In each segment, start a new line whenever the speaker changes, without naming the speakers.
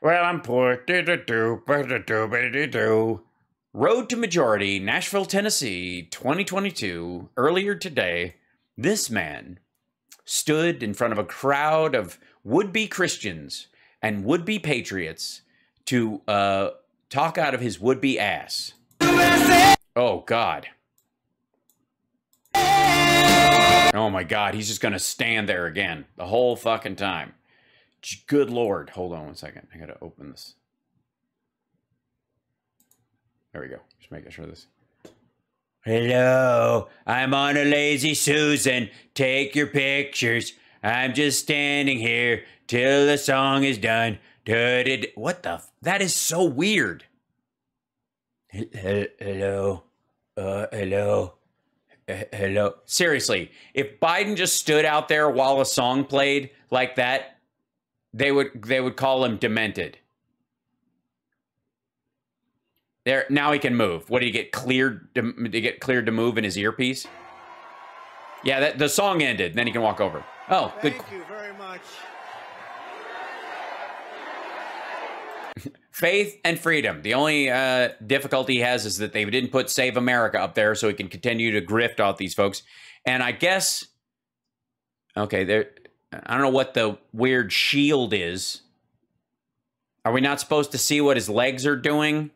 Well, I'm poor. Road to Majority, Nashville, Tennessee, 2022. Earlier today, this man stood in front of a crowd of would be Christians and would be patriots to uh, talk out of his would be ass. Oh, God. Oh, my God. He's just going to stand there again the whole fucking time. Good Lord. Hold on one second. I got to open this. There we go. Just making sure this. Hello, I'm on a lazy Susan. Take your pictures. I'm just standing here till the song is done. What the? That is so weird. Hel- hel- Hello, uh, hello, hello. Seriously, if Biden just stood out there while a song played like that, they would they would call him demented. There now he can move. What did he get cleared? To, did he get cleared to move in his earpiece? Yeah, that the song ended. Then he can walk over. Oh, good.
Thank you very much.
Faith and freedom. The only uh, difficulty he has is that they didn't put "Save America" up there, so he can continue to grift off these folks. And I guess, okay, there. I don't know what the weird shield is. Are we not supposed to see what his legs are doing?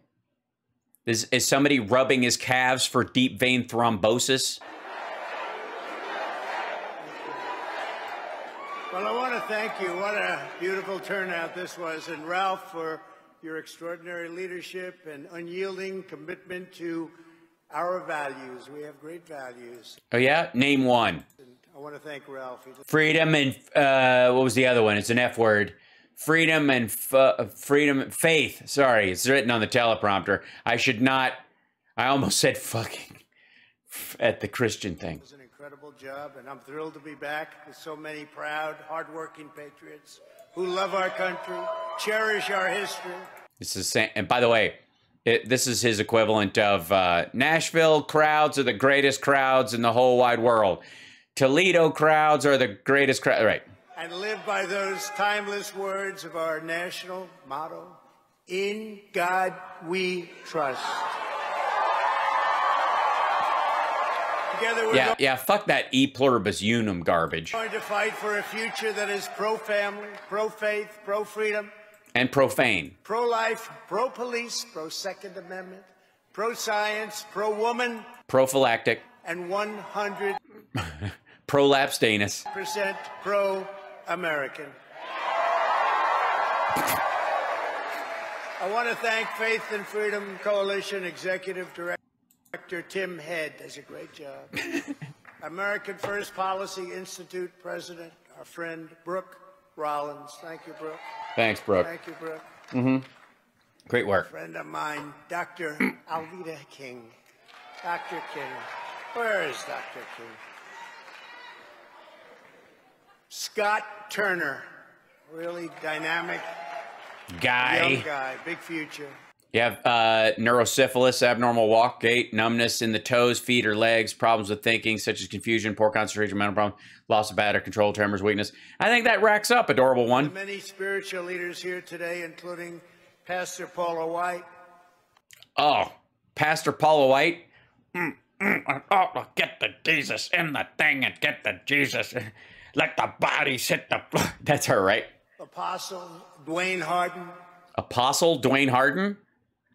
Is is somebody rubbing his calves for deep vein thrombosis?
Well, I want to thank you. What a beautiful turnout this was. And Ralph, for your extraordinary leadership and unyielding commitment to our values. We have great values.
Oh yeah, name one.
I want to thank Ralph.
Freedom and uh, what was the other one? It's an F word. Freedom and f- uh, freedom, faith. Sorry, it's written on the teleprompter. I should not. I almost said fucking at the Christian thing.
does an incredible job, and I'm thrilled to be back with so many proud, hardworking patriots who love our country, cherish our history.
This is and by the way, it, this is his equivalent of uh, Nashville crowds are the greatest crowds in the whole wide world. Toledo crowds are the greatest crowd. Right.
and live by those timeless words of our national motto In God we trust. Together we're
Yeah, yeah. Fuck that e pluribus unum garbage
going to fight for a future that is pro family, pro faith, pro freedom,
and profane.
pro life, pro police, pro Second Amendment, pro science, pro woman,
prophylactic,
and 100%
prolapse
pro American. I want to thank Faith and Freedom Coalition Executive Director Tim Head. Does a great job. American First Policy Institute President, our friend Brooke Rollins. Thank you, Brooke.
Thanks, Brooke.
Thank you, Brooke. Mhm.
Great work.
Friend of mine, Dr. Alveda King. Dr. King. Where is Dr. King? Scott Turner. Really dynamic
Guy.
young guy, big future.
You have uh, neurosyphilis, abnormal walk gait, numbness in the toes, feet, or legs, problems with thinking, such as confusion, poor concentration, mental problem, loss of bladder control, tremors, weakness. I think that racks up, adorable one.
Many spiritual leaders here today, including Pastor Paula White,
Oh, Pastor Paula White. Mm, mm, oh, get the Jesus in the thing and get the Jesus. Let the body hit the. That's her, right?
Apostle Dwayne Harden,
Apostle Dwayne Harden.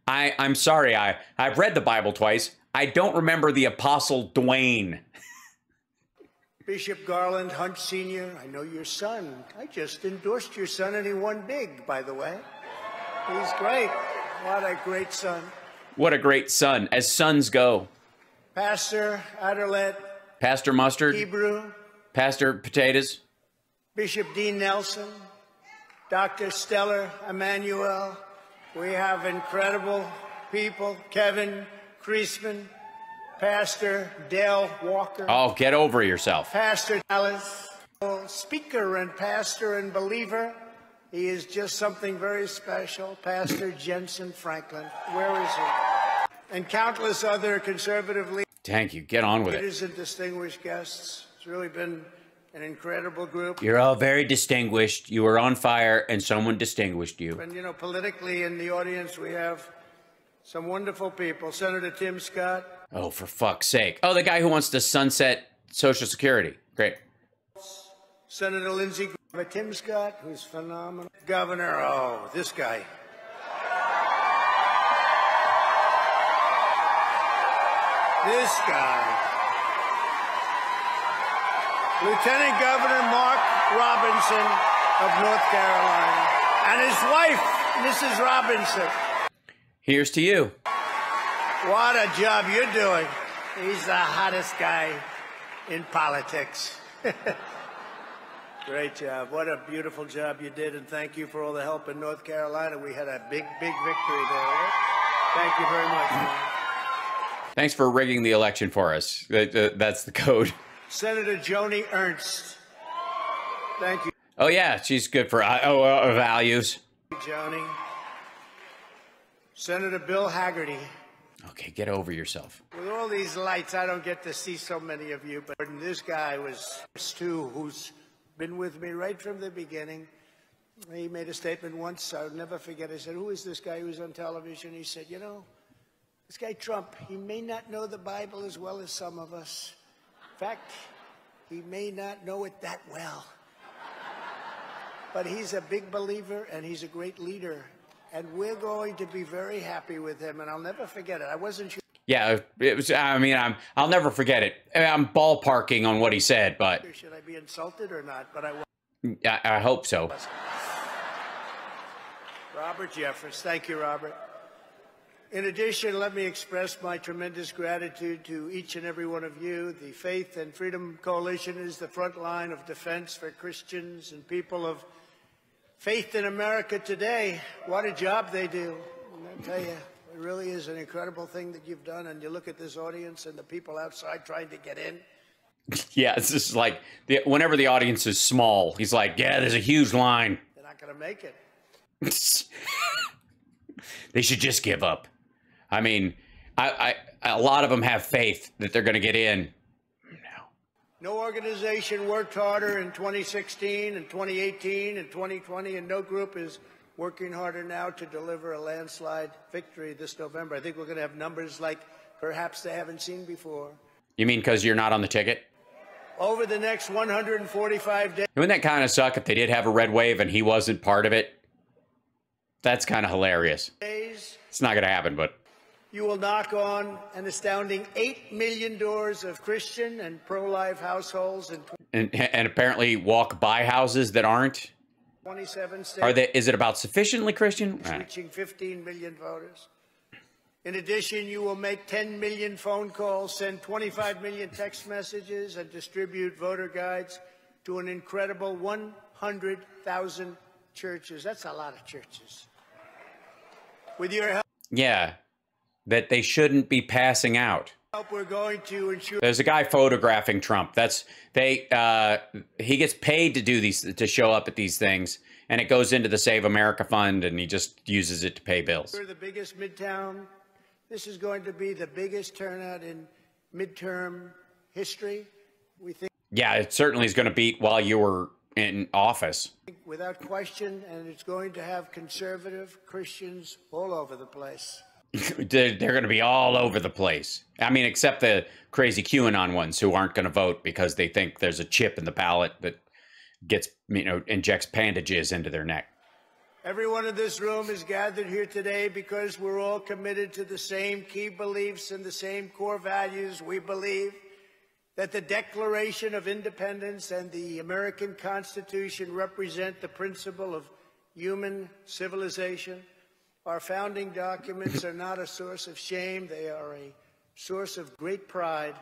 I I'm sorry. I I've read the Bible twice. I don't remember the Apostle Dwayne.
Bishop Garland Hunt Sr., I know your son. I just endorsed your son and he won big, by the way. He's great. What a great son.
What a great son, as sons go.
Pastor Adelet
Pastor Mustard,
Hebrew,
Pastor Potatoes.
Bishop Dean Nelson, Dr. Stella Immanuel. We have incredible people. Kevin Creasman, Pastor Dale Walker,
Oh, get over yourself.
Pastor Dallas, speaker and pastor and believer. He is just something very special. Pastor Jentezen Franklin. Where is he? And countless other conservative leaders.
Thank you. Get on with it.
Ladies and distinguished guests, it's really been an incredible group.
You're all very distinguished. You were on fire, and someone distinguished you.
And, you know, politically in the audience, we have some wonderful people. Senator Tim Scott,
Oh, for fuck's sake. Oh, the guy who wants to sunset Social Security. Great.
Senator Lindsey Graham, Tim Scott, who's phenomenal. Governor, oh, this guy. This guy. Lieutenant Governor Mark Robinson of North Carolina. And his wife, Mrs. Robinson.
Here's to you.
What a job you're doing. He's the hottest guy in politics. Great job. What a beautiful job you did, and thank you for all the help in North Carolina. We had a big, big victory there. Thank you very much.
Thanks for rigging the election for us. That- that- That's the code.
Senator Joni Ernst. Thank you,
Oh, yeah, she's good for uh, oh, uh, values.
Joni. Senator Bill Hagerty.
Okay, get over yourself.
With all these lights, I don't get to see so many of you, but this guy was Stu, who's been with me right from the beginning. He made a statement once, I'll never forget. I said, Who is this guy who's on television? He said, You know, this guy Trump, he may not know the Bible as well as some of us. Fact, he may not know it that well. But he's a big believer and he's a great leader. And we're going to be very happy with him. And I'll never forget it. I wasn't sure.
Yeah, it was. I mean, I'm. I'll never forget it. I'm ballparking on what he said, but
Should I be insulted or not? But I.
I, I hope so.
Robert Jeffress. Thank you, Robert. In addition, let me express my tremendous gratitude to each and every one of you. The Faith and Freedom Coalition is the front line of defense for Christians and people of faith in America today. What a job they do. And I tell you, it really is an incredible thing that you've done. And you look at this audience and the people outside trying to get in.
Yeah, it's just like the, whenever the audience is small, he's like, "Yeah, there's a huge line.
They're not going to make it.
they should just give up." I mean, I, I a lot of them have faith that they're going to get in.
No organization worked harder in 2016 and 2018 and 2020, and no group is working harder now to deliver a landslide victory this November. I think we're going to have numbers like perhaps they haven't seen before.
You mean because you're not on the ticket?
Over the next 145 days,
Wouldn't that kind of suck if they did have a red wave and he wasn't part of it? That's kind of hilarious. It's not going to happen, but
you will knock on an astounding 8 million doors of Christian and pro life households
and, and apparently walk by houses that aren't.
27 states.
Are they? Is it about sufficiently Christian?
Reaching 15 million voters. In addition, you will make 10 million phone calls, send 25 million text messages, and distribute voter guides to an incredible 100,000 churches. That's a lot of churches. With your help,
Yeah, that they shouldn't be passing out.
we're going to ensure
There's a guy photographing Trump. That's they. Uh, he gets paid to do these to show up at these things, and it goes into the Save America Fund, and he just uses it to pay bills.
we're the biggest midtown. This is going to be the biggest turnout in midterm history. We think.
Yeah, it certainly is going to beat while you were in office.
without question, and it's going to have conservative Christians all over the place.
They're they're going to be all over the place. I mean, except the crazy QAnon ones who aren't going to vote because they think there's a chip in the ballot that gets you know injects bandages into their neck.
Everyone in this room is gathered here today because we're all committed to the same key beliefs and the same core values. We believe that the Declaration of Independence and the American Constitution represent the principle of human civilization. Our founding documents are not a source of shame, they are a source of great pride.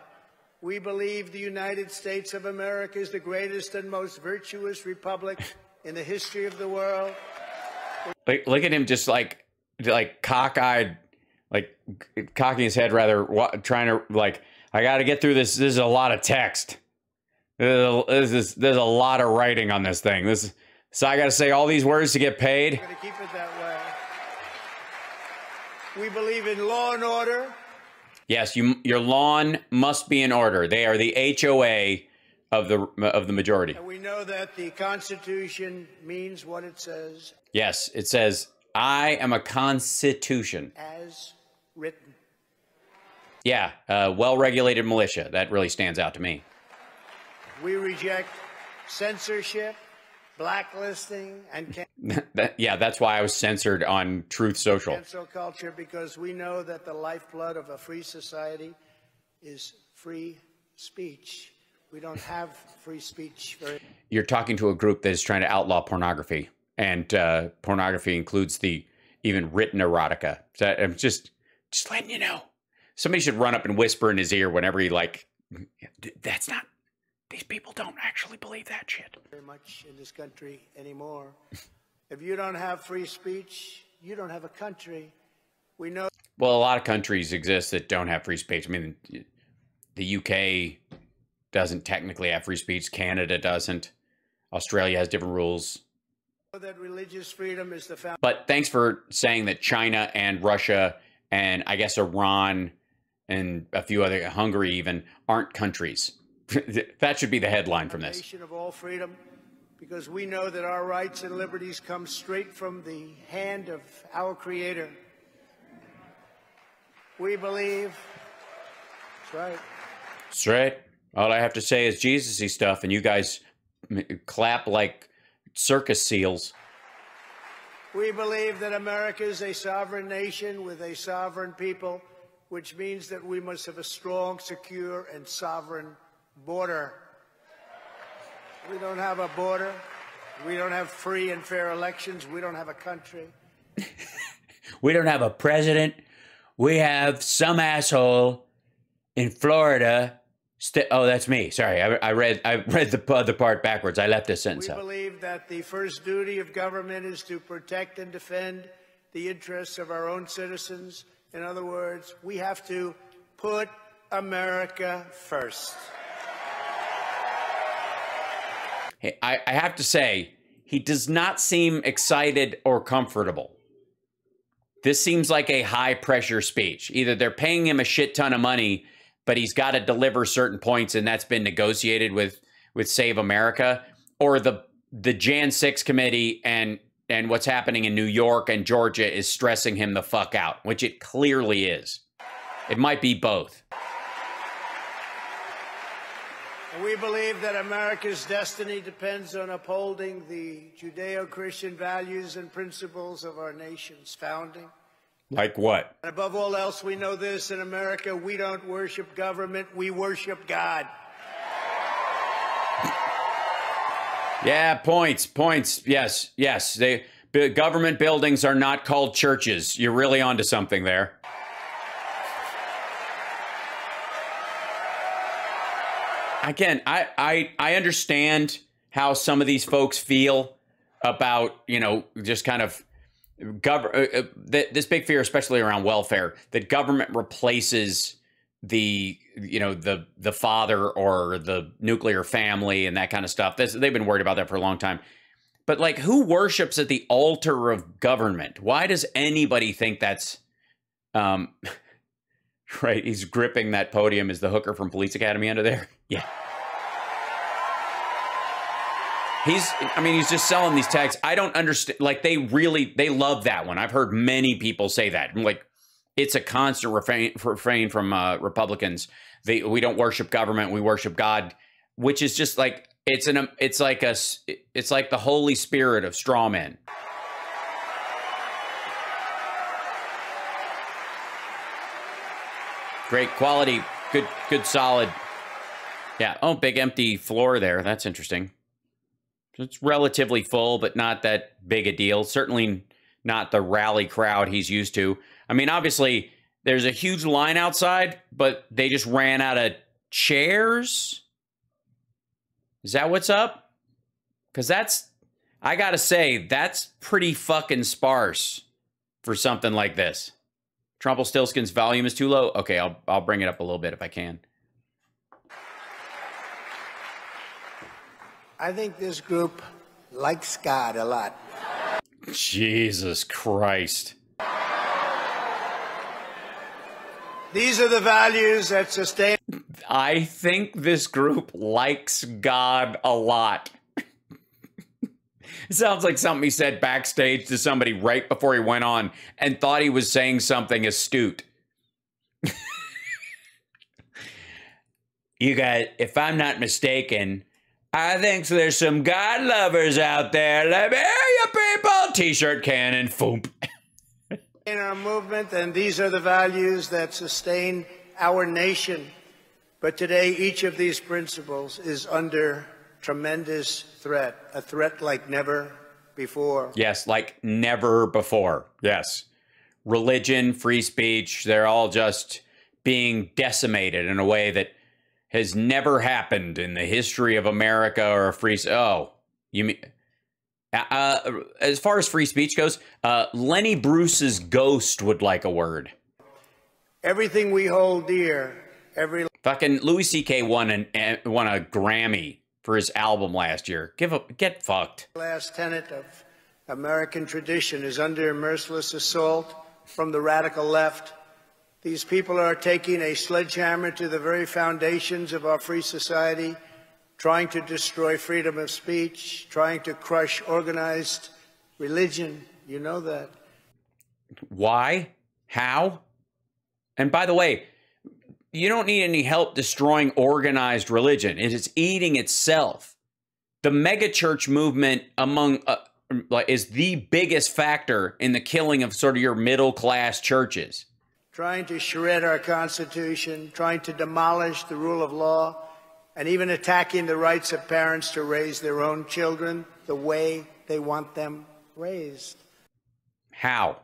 We believe the United States of America is the greatest and most virtuous republic in the history of the world.
Like, look at him just like like cockeyed, like cocking his head rather, trying to like. I got to get through this. This is a lot of text. There's a, this is, there's a lot of writing on this thing. This so I got to say all these words to get paid.
We're going to keep it that way. We believe in law and order.
Yes, you, your lawn must be in order. They are the HOA of the of the majority.
And we know that the Constitution means what it says.
Yes, it says, "I am a constitution."
As written.
Yeah, uh, well-regulated militia. That really stands out to me.
We reject censorship, blacklisting, and
that, yeah, that's why I was censored on Truth Social.
Cancel culture because we know that the lifeblood of a free society is free speech. We don't have free speech.
You're talking to a group that is trying to outlaw pornography, and uh, pornography includes the even written erotica. So I'm just just letting you know. Somebody should run up and whisper in his ear whenever he like. That's not. These people don't actually believe that shit.
Very much in this country anymore. if you don't have free speech, you don't have a country. We know.
Well, a lot of countries exist that don't have free speech. I mean, the UK doesn't technically have free speech. Canada doesn't. Australia has different rules.
That religious freedom is the foundation.
But thanks for saying that China and Russia and I guess Iran and a few other Hungary even aren't countries. that should be the headline from this.
Of all freedom, because we know that our rights and liberties come straight from the hand of our Creator. We believe. That's right.
That's right. All I have to say is Jesus-y stuff, and you guys clap like circus seals.
We believe that America is a sovereign nation with a sovereign people, which means that we must have a strong, secure, and sovereign border. We don't have a border. We don't have free and fair elections. We don't have a country.
we don't have a president. We have some asshole in Florida St- oh, that's me. Sorry, I, I, read I read the other part backwards. I left a sentence
we
out.
believe that the first duty of government is to protect and defend the interests of our own citizens. In other words, we have to put America first.
I, I have to say, he does not seem excited or comfortable. This seems like a high pressure speech. Either they're paying him a shit ton of money but he's got to deliver certain points, and that's been negotiated with with Save America or the the Jan 6 committee and and what's happening in New York and Georgia is stressing him the fuck out, which it clearly is. It might be both.
We believe that America's destiny depends on upholding the Judeo Christian values and principles of our nation's founding.
Like what?
And above all else, we know this in America we don't worship government, we worship God.
Yeah, points, points. Yes, yes. They government buildings are not called churches. You're really onto something there. Again, I, I I understand how some of these folks feel about, you know, just kind of gov- uh, uh this big fear, especially around welfare, that government replaces the you know the the father or the nuclear family and that kind of stuff. They've been worried about that for a long time. But like, who worships at the altar of government? Why does anybody think that's um, right? He's gripping that podium. Is the hooker from Police Academy under there? Yeah. He's, I mean, he's just selling these tags. I don't understand. Like, they really, they love that one. I've heard many people say that. I'm like, it's a constant refrain, refrain from uh, Republicans. They, we don't worship government. We worship God, which is just like, it's an, it's like a, it's like the Holy Spirit of straw men. Great quality, good, good, solid. Yeah. Oh, big empty floor there. That's interesting. It's relatively full, but not that big a deal. Certainly not the rally crowd he's used to. I mean, obviously, there's a huge line outside, but they just ran out of chairs. Is that what's up? Because that's, I gotta say, that's pretty fucking sparse for something like this. Trumpelstiltskin's volume is too low. Okay, I'll I'll bring it up a little bit if I can.
I think this group likes God a lot.
Jesus Christ.
These are the values that sustain.
I think this group likes God a lot. It sounds like something he said backstage to somebody right before he went on and thought he was saying something astute. you guys, if I'm not mistaken, I think there's some God lovers out there. Let me hear you people. T-shirt cannon, foomp.
In our movement, and these are the values that sustain our nation. But today, each of these principles is under tremendous threat, a threat like never before.
Yes, like never before. Yes. Religion, free speech, they're all just being decimated in a way that has never happened in the history of America or a free. Oh, you mean. Uh, uh, as far as free speech goes, uh, Lenny Bruce's ghost would like a word.
Everything we hold dear, every
fucking Louis C.K. won an eh, won a Grammy for his album last year. Give up, get fucked.
Last tenet of American tradition is under merciless assault from the radical left. These people are taking a sledgehammer to the very foundations of our free society, trying to destroy freedom of speech, trying to crush organized religion. You know that.
Why? How? And by the way, you don't need any help destroying organized religion. It is eating itself. The megachurch movement among uh, is the biggest factor in the killing of sort of your middle class churches
trying to shred our Constitution, trying to demolish the rule of law, and even attacking the rights of parents to raise their own children the way they want them raised.
How?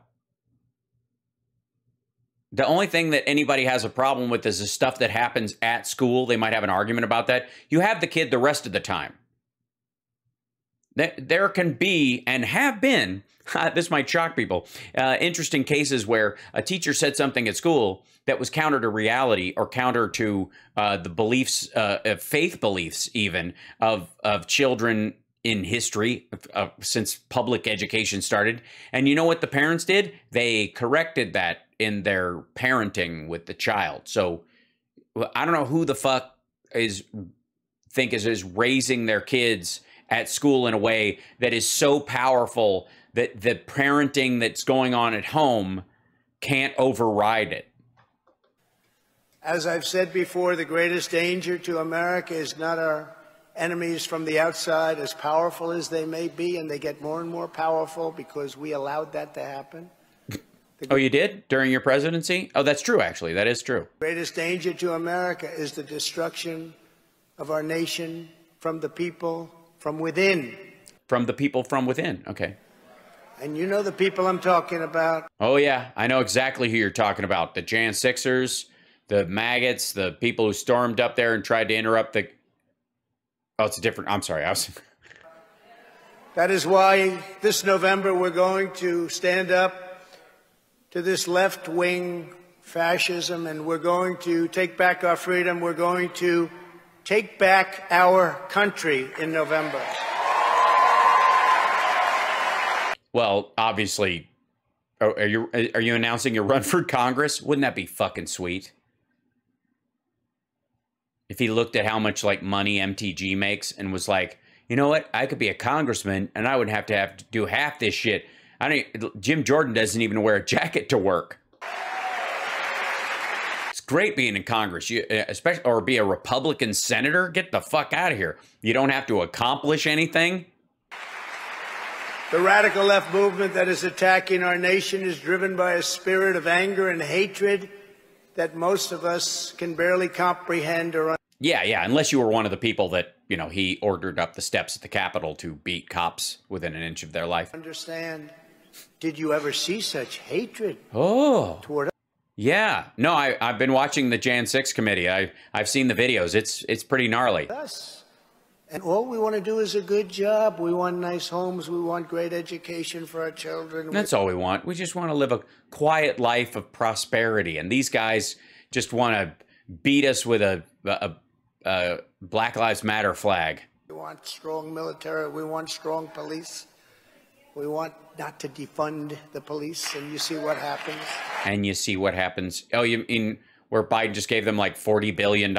The only thing that anybody has a problem with is the stuff that happens at school. They might have an argument about that. You have the kid the rest of the time. There can be and have been, this might shock people, uh, interesting cases where a teacher said something at school that was counter to reality or counter to uh, the beliefs, uh, faith beliefs even, of, of children in history uh, since public education started. And you know what the parents did? They corrected that in their parenting with the child. So I don't know who the fuck is think is, is raising their kids at school in a way that is so powerful that the parenting that's going on at home can't override it.
As I've said before, the greatest danger to America is not our enemies from the outside, as powerful as they may be, and they get more and more powerful because we allowed that to happen.
Oh, you did during your presidency? Oh, that's true, actually. That is true.
The greatest danger to America is the destruction of our nation from the people from within.
From the people from within. Okay.
And you know the people I'm talking about.
Oh, yeah. I know exactly who you're talking about. The Jan Sixers, the maggots, the people who stormed up there and tried to interrupt the. Oh, it's a different. I'm sorry. I was.
That is why this November we're going to stand up to this left wing fascism and we're going to take back our freedom. We're going to take back our country in November.
Well, obviously, oh, are you are you announcing your run for Congress? Wouldn't that be fucking sweet? If he looked at how much like money MTG makes and was like, you know what, I could be a congressman and I wouldn't have to have to do half this shit. I don't. Jim Jordan doesn't even wear a jacket to work It's great being in Congress, you, uh, especially or be a Republican senator. Get the fuck out of here. You don't have to accomplish anything.
The radical left movement that is attacking our nation is driven by a spirit of anger and hatred that most of us can barely comprehend or.
Yeah, yeah. Unless you were one of the people that you know he ordered up the steps at the Capitol to beat cops within an inch of their life.
Understand? Did you ever see such hatred?
Oh. Toward yeah, no, I, I've been watching the Jan 6 committee. I, I've seen the videos. It's, it's pretty gnarly.
Us. And all we want to do is a good job. We want nice homes. We want great education for our children.
That's all we want. We just want to live a quiet life of prosperity. And these guys just want to beat us with a, a, a Black Lives Matter flag.
We want strong military. We want strong police. We want not to defund the police, and you see what happens.
And you see what happens. Oh, you mean where Biden just gave them like $40 billion?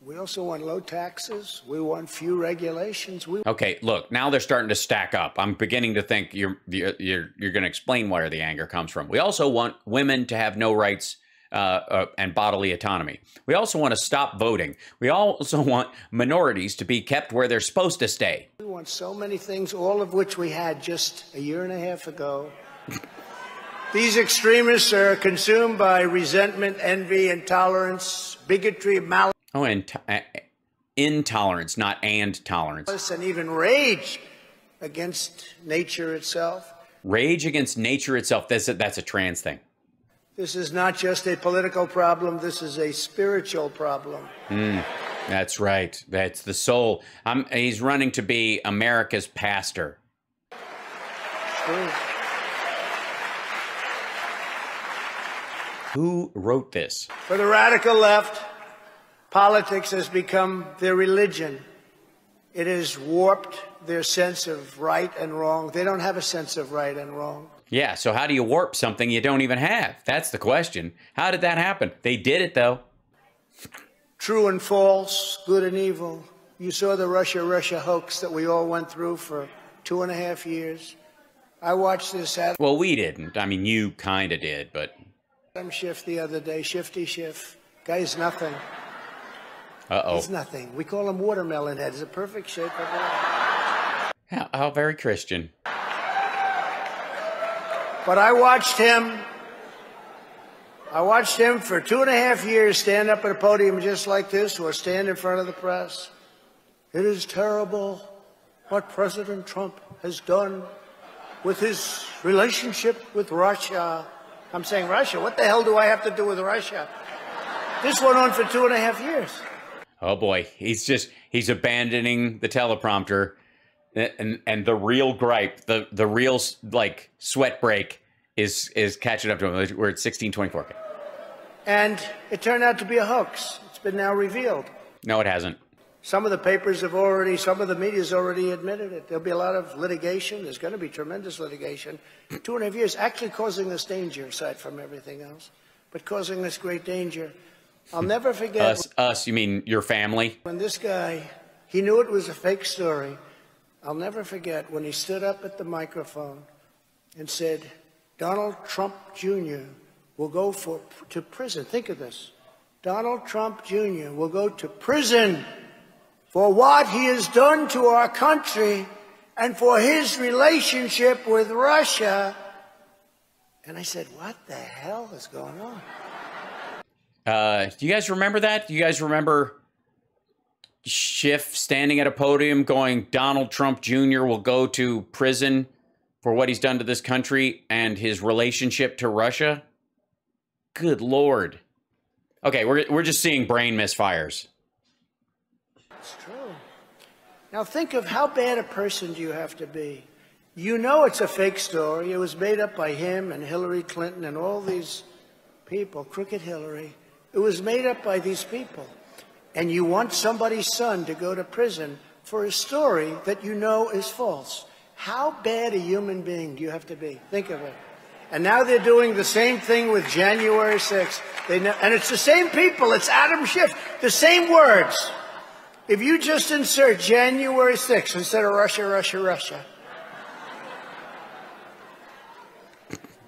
We also want low taxes. We want few regulations. We
Okay, look, now they're starting to stack up. I'm beginning to think you're you're you're, you're going to explain where the anger comes from. We also want women to have no rights uh, uh, and bodily autonomy. We also want to stop voting. We also want minorities to be kept where they're supposed to stay.
We want so many things, all of which we had just a year and a half ago. These extremists are consumed by resentment, envy, intolerance, bigotry, malice,
Oh, and uh, intolerance, not and tolerance.
and even rage against nature itself.
Rage against nature itself. That's a, that's a trans thing.
This is not just a political problem, this is a spiritual problem.
Hmm, that's right. That's the soul. I'm, he's running to be America's pastor.
True.
Who wrote this?
For the radical left, politics has become their religion. It has warped their sense of right and wrong. They don't have a sense of right and wrong.
Yeah, so how do you warp something you don't even have? That's the question. How did that happen? They did it though.
True and false, good and evil. You saw the Russia Russia hoax that we all went through for two and a half years. I watched this Adam
Well, we didn't. I mean, you kind of did, but
Schiff the other day. Shifty Schiff. Guy's nothing.
uh oh.
He's nothing. We call him watermelon head. He's a perfect shape of.
How, how very Christian.
But I watched him. I watched him for two and a half years stand up at a podium just like this or stand in front of the press. It is terrible what President Trump has done with his relationship with Russia. I'm saying Russia. What the hell do I have to do with Russia? This went on for two and a half years.
Oh boy, he's just he's abandoning the teleprompter, and and the real gripe, the the real like sweat break is is catching up to him. We're at sixteen twenty four.
And it turned out to be a hoax. It's been now revealed.
No, it hasn't.
Some of the papers have already, some of the media's already admitted it. There'll be a lot of litigation. There's going to be tremendous litigation. Two and a half years, actually causing this danger, aside from everything else, but causing this great danger. I'll never forget
Us, us. You mean your family?
when this guy, he knew it was a fake story. I'll never forget when he stood up at the microphone and said, Donald Trump Jr. will go for, to prison. Think of this. Donald Trump Jr. will go to prison for what he has done to our country and for his relationship with Russia. And I said, What the hell is going on?
Uh, do you guys remember that? Do you guys remember Schiff standing at a podium going, Donald Trump Jr. will go to prison for what he's done to this country and his relationship to Russia? Good Lord. Okay, we're, we're just seeing brain misfires.
It's true. Now think of how bad a person do you have to be? You know it's a fake story. It was made up by him and Hillary Clinton and all these people, crooked Hillary. It was made up by these people. And you want somebody's son to go to prison for a story that you know is false. How bad a human being do you have to be? Think of it. And now they're doing the same thing with January 6th. They know, and it's the same people. It's Adam Schiff. The same words. If you just insert January 6th instead of Russia, Russia, Russia,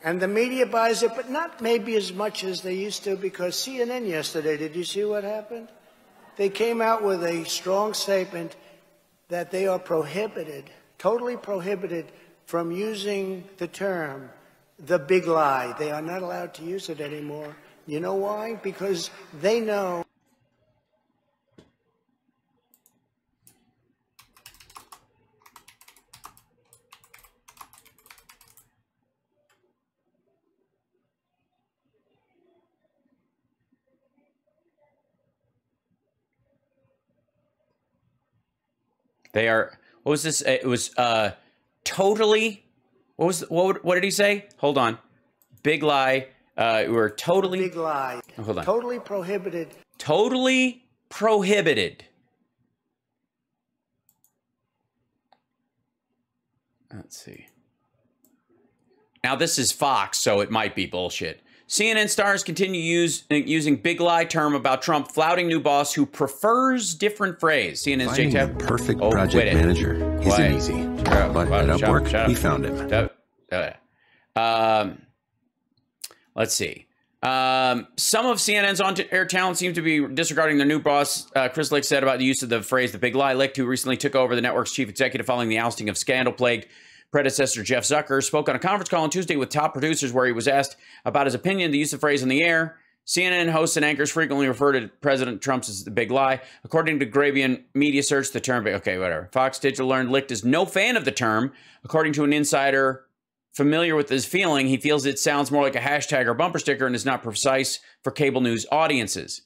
and the media buys it, but not maybe as much as they used to, because CNN yesterday, did you see what happened? They came out with a strong statement that they are prohibited, totally prohibited, from using the term the big lie. They are not allowed to use it anymore. You know why? Because they know.
They are, what was this? It was uh, totally, what was, what, what did he say? Hold on. Big lie. Uh, we're totally,
Big lie.
hold on.
Totally prohibited.
totally prohibited. Let's see. Now, this is Fox, so it might be bullshit. CNN stars continue use, using big lie term about Trump flouting new boss who prefers different phrase. CNN's
Finding
Jake
the perfect
Oh,
project manager isn't easy.
up,
but at Upwork,
shut up.
found him.
Shut up. Um, let's see. Um, some of CNN's on-air talent seem to be disregarding their new boss. Uh, Chris Licht said about the use of the phrase "the big lie." Licht, who recently took over the network's chief executive following the ousting of scandal-plagued predecessor Jeff Zucker, spoke on a conference call on Tuesday with top producers, where he was asked about his opinion, the use of the phrase in the air. CNN hosts and anchors frequently refer to President Trump's as the big lie. According to Grabien Media Search, the term, okay, whatever. Fox Digital learned Licht is no fan of the term. According to an insider familiar with his feeling, he feels it sounds more like a hashtag or bumper sticker and is not precise for cable news audiences.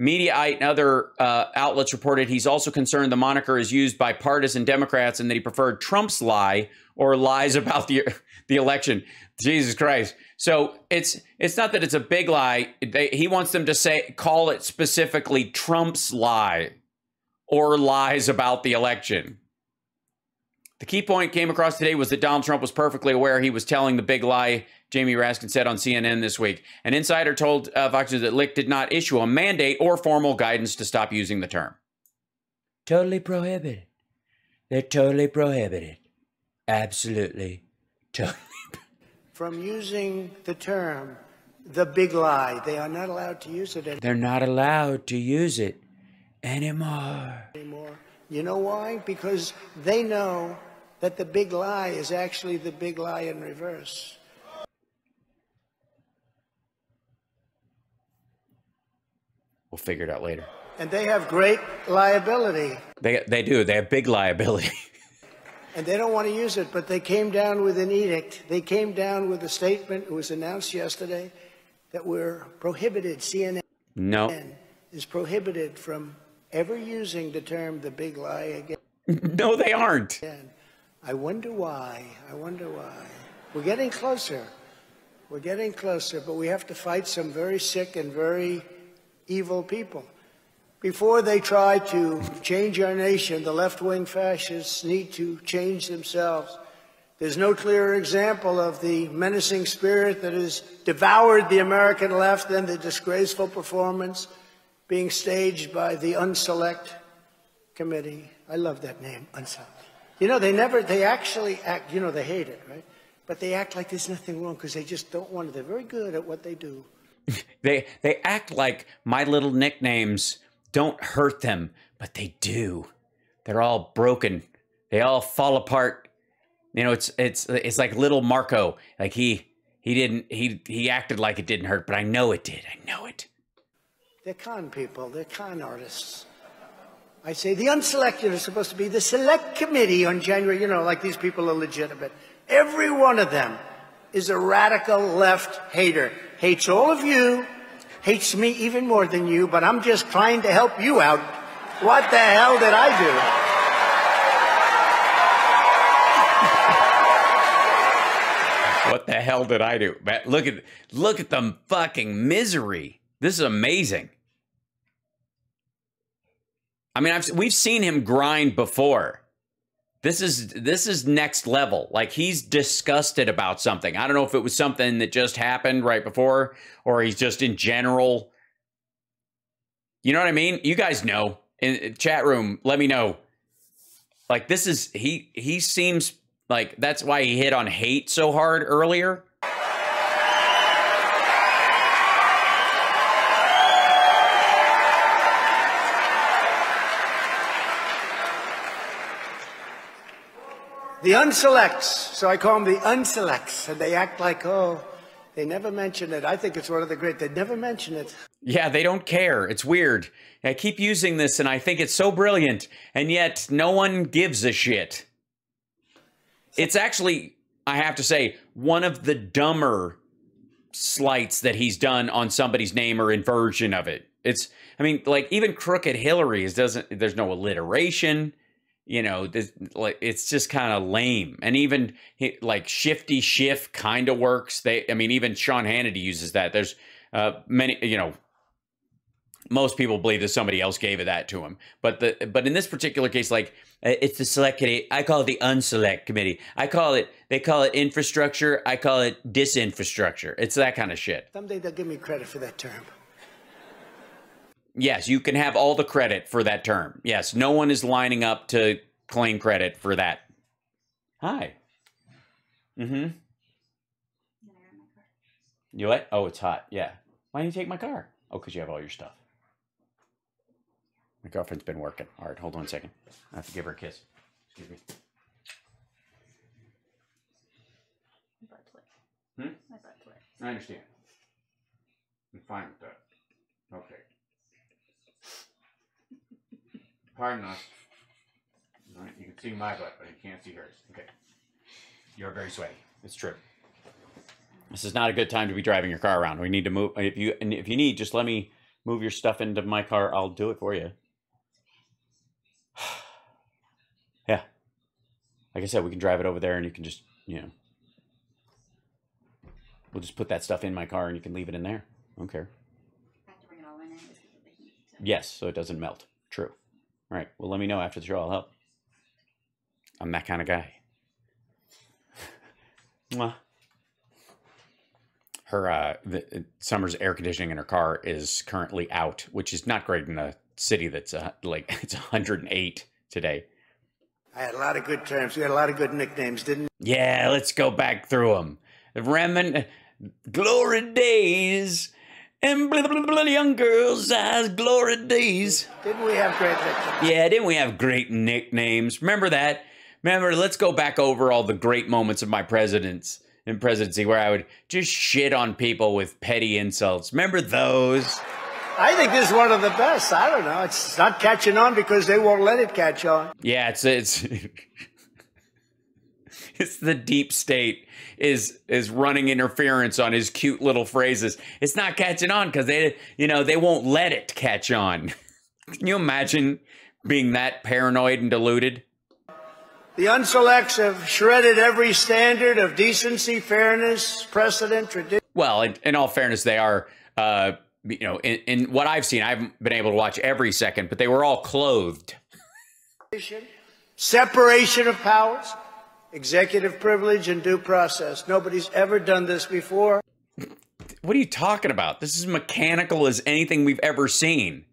Mediaite and other uh, outlets reported he's also concerned the moniker is used by partisan Democrats and that he preferred Trump's lie or lies about the the election. Jesus Christ! So it's it's not that it's a big lie. They, he wants them to say call it specifically Trump's lie or lies about the election. The key point came across today was that Donald Trump was perfectly aware he was telling the big lie. Jamie Raskin said on CNN this week. An insider told uh, Fox News that Licht did not issue a mandate or formal guidance to stop using the term. Totally prohibited. They're totally prohibited. Absolutely. Totally.
From using the term the big lie, they are not allowed to use it
They're not allowed to use it anymore.
anymore. You know why? Because they know that the big lie is actually the big lie in reverse.
We'll figure it out later.
And they have great liability.
They, they do. They have big liability.
And they don't want to use it, but they came down with an edict. They came down with a statement. It was announced yesterday that we're prohibited, CNN
no.
is prohibited from ever using the term the big lie again.
No, they aren't.
I wonder why. I wonder why. We're getting closer. We're getting closer, but we have to fight some very sick and very evil people. Before they try to change our nation, the left wing fascists need to change themselves. There's no clearer example of the menacing spirit that has devoured the American left than the disgraceful performance being staged by the Unselect Committee. I love that name, Unselect. You know, they never, they actually act, you know, they hate it, right? But they act like there's nothing wrong because they just don't want it. They're very good at what they do.
They they act like my little nicknames don't hurt them, but they do. They're all broken. They all fall apart. You know, it's it's it's like little Marco. Like he he didn't he he acted like it didn't hurt, but I know it did. I know it.
They're con people. They're con artists. I say the unselected are supposed to be the select committee on January. You know, like these people are legitimate. Every one of them is a radical left hater. Hates all of you. Hates me even more than you, but I'm just trying to help you out. What the hell did I do?
What the hell did I do? Look at look at the fucking misery. This is amazing. I mean, I've we've seen him grind before. This is this is next level. Like he's disgusted about something. I don't know if it was something that just happened right before or he's just in general You know what I mean? You guys know. In chat room, let me know. Like this is he he seems like that's why he hit on hate so hard earlier.
The unselects. So I call them the unselects. And they act like, oh, they never mention it. I think it's one of the great. They never mention it.
Yeah, they don't care. It's weird. I keep using this and I think it's so brilliant, and yet no one gives a shit. It's actually, I have to say, one of the dumber slights that he's done on somebody's name or inversion of it. It's, I mean, like even Crooked Hillary is doesn't. There's no alliteration. You know, this, like it's just kind of lame. And even like Shifty Schiff kind of works. They, I mean, even Sean Hannity uses that. There's uh, many, you know, most people believe that somebody else gave it that to him. But the but in this particular case, like It's the select committee. I call it the unselect committee. I call it. They call it infrastructure. I call it disinfrastructure. It's that kind of shit.
Someday they'll give me credit for that term.
Yes, you can have all the credit for that term. Yes, no one is lining up to claim credit for that. Hi. Mm-hmm. You what? Oh, it's hot. Yeah. Why didn't you take my car? Oh, because you have all your stuff. My girlfriend's been working. All right, hold on a second. I have to give her a kiss. Excuse me.
My butt.
Hmm?
My butt.
I understand. I'm fine with that. Okay. Pardon us. You can see my butt, but you can't see hers. Okay. You're very sweaty. It's true. This is not a good time to be driving your car around. We need to move. If you and if you need, just let me move your stuff into my car. I'll do it for you. yeah. Like I said, we can drive it over there, and you can just you know We'll just put that stuff in my car and you can leave it in there. I don't care.
I have to bring it all in just because of the heat. So.
Yes, so it doesn't melt. True. All right. Well, let me know after the show. I'll help. I'm that kind of guy. Mwah. Her uh, the, Summer's air conditioning in her car is currently out, which is not great in a city that's uh, like it's 108 today.
I had a lot of good terms. We had a lot of good nicknames, didn't
Yeah, let's go back through them. Remin, glory days, and blah, blah, blah, young girls' eyes, glory days.
Didn't we have great nicknames?
Yeah, didn't we have great nicknames? Remember that? Remember, let's go back over all the great moments of my presidents in presidency where I would just shit on people with petty insults. Remember those?
I think this is one of the best. I don't know. It's not catching on because they won't let it catch on.
Yeah, it's it's it's the deep state is is running interference on his cute little phrases. It's not catching on because they you know they won't let it catch on. Can you imagine being that paranoid and deluded?
The unselects have shredded every standard of decency, fairness, precedent, tradition.
Well, in, in all fairness, they are. Uh, you know, in, in what I've seen, I haven't been able to watch every second, but they were all clothed.
separation of powers, executive privilege, and due process. Nobody's ever done this before.
What are you talking about? This is mechanical as anything we've ever seen.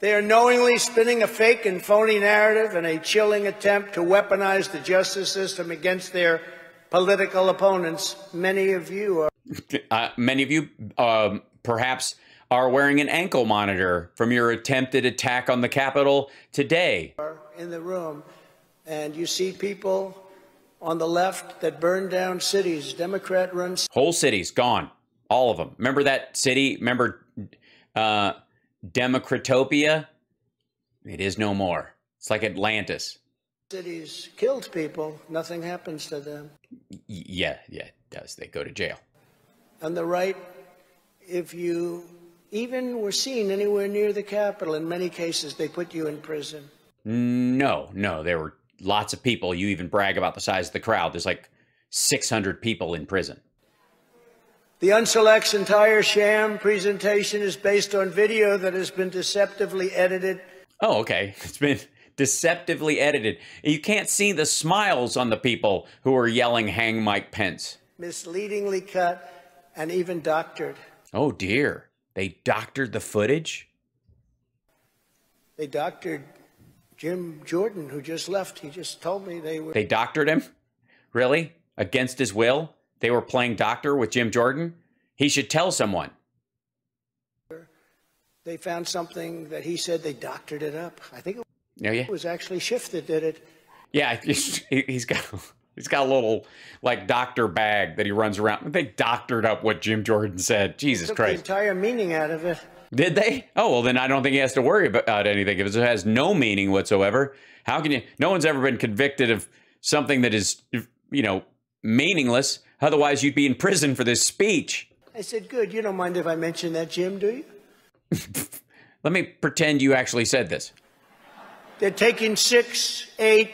They are knowingly spinning a fake and phony narrative in a chilling attempt to weaponize the justice system against their political opponents. Many of you are.
Uh, many of you um, perhaps are wearing an ankle monitor from your attempted attack on the Capitol today.
in the room, and you see people on the left that burn down cities, Democrat run
Whole cities gone, all of them. Remember that city? Remember uh, Democratopia? It is no more. It's like Atlantis.
cities, killed people, nothing happens to them.
Yeah, yeah, it does. They go to jail.
On the right, if you even were seen anywhere near the Capitol, in many cases, they put you in prison.
No, no, they were lots of people. You even brag about the size of the crowd. There's like 600 people in prison.
The Unselect's entire sham presentation is based on video that has been deceptively edited.
Oh, okay. It's been deceptively edited. You can't see the smiles on the people who are yelling, hang Mike Pence.
misleadingly cut, and even doctored.
Oh, dear. They doctored the footage?
They doctored Jim Jordan, who just left. He just told me they were.
They doctored him? Really? Against his will? They were playing doctor with Jim Jordan? He should tell someone.
They found something that he said they doctored it up. I think
Oh, yeah.
it was actually Schiff that did it.
Yeah, he's, got he's got a little like doctor bag that he runs around. They doctored up what Jim Jordan said. Jesus
Took the entire meaning out of it.
Did they? Oh, well, then I don't think he has to worry about anything. If it has no meaning whatsoever, how can you? No one's ever been convicted of something that is, you know, meaningless. Otherwise, you'd be in prison for this speech.
I said, "Good. You don't mind if I mention that, Jim, do you?"
Let me pretend you actually said this.
They're taking six, eight,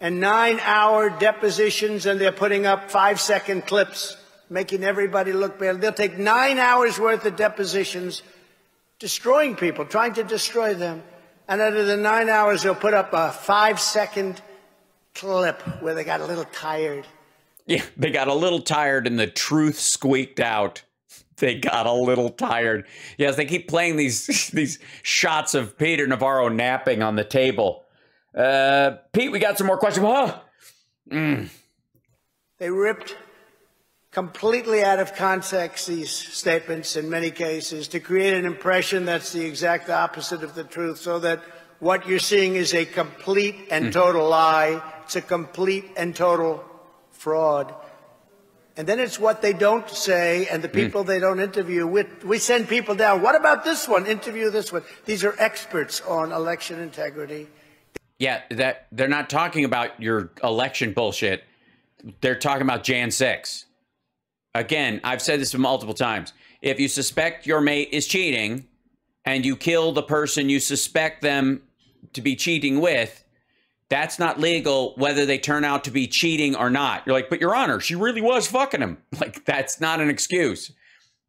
and nine-hour depositions, and they're putting up five-second clips, making everybody look bad. They'll take nine hours worth of depositions, destroying people, trying to destroy them. And out of the nine hours, they'll put up a five second clip where they got a little tired.
Yeah, they got a little tired and the truth squeaked out. They got a little tired. Yes, they keep playing these these shots of Peter Navarro napping on the table. Uh, Pete, we got some more questions. Huh? Mm.
They ripped completely out of context these statements in many cases to create an impression that's the exact opposite of the truth so that what you're seeing is a complete and hmm. total lie. It's a complete and total fraud. And then it's what they don't say and the hmm. people they don't interview. We, we send people down. What about this one? Interview this one. These are experts on election integrity.
Yeah, that they're not talking about your election bullshit. They're talking about Jan 6. Again, I've said this multiple times. If you suspect your mate is cheating and you kill the person you suspect them to be cheating with, that's not legal whether they turn out to be cheating or not. You're like, but your honor, she really was fucking him. Like, that's not an excuse.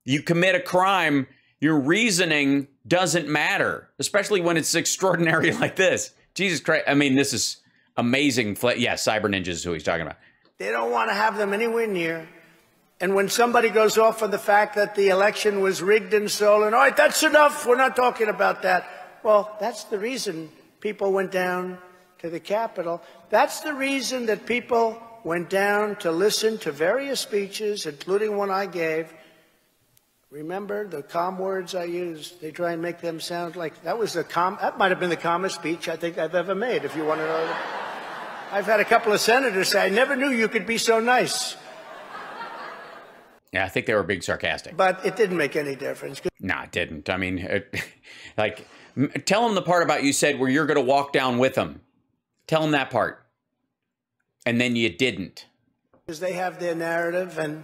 You commit a crime, your reasoning doesn't matter, especially when it's extraordinary like this. Jesus Christ. I mean, this is amazing. Yeah, Cyber Ninja is who he's talking about.
They don't want to have them anywhere near. And when somebody goes off on the fact that the election was rigged and stolen, all right, that's enough. We're not talking about that. Well, that's the reason people went down to the Capitol. That's the reason that people went down to listen to various speeches, including one I gave. Remember the calm words I used? They try and make them sound like that was the calm. That might have been the calmest speech I think I've ever made. If you want to know, I've had a couple of senators say, "I never knew you could be so nice,"
Yeah, I think they were being sarcastic.
but it didn't make any difference.
No, it didn't. I mean, it, like, m- tell them the part about you said where you're going to walk down with them. Tell them that part. And then you didn't.
because they have their narrative and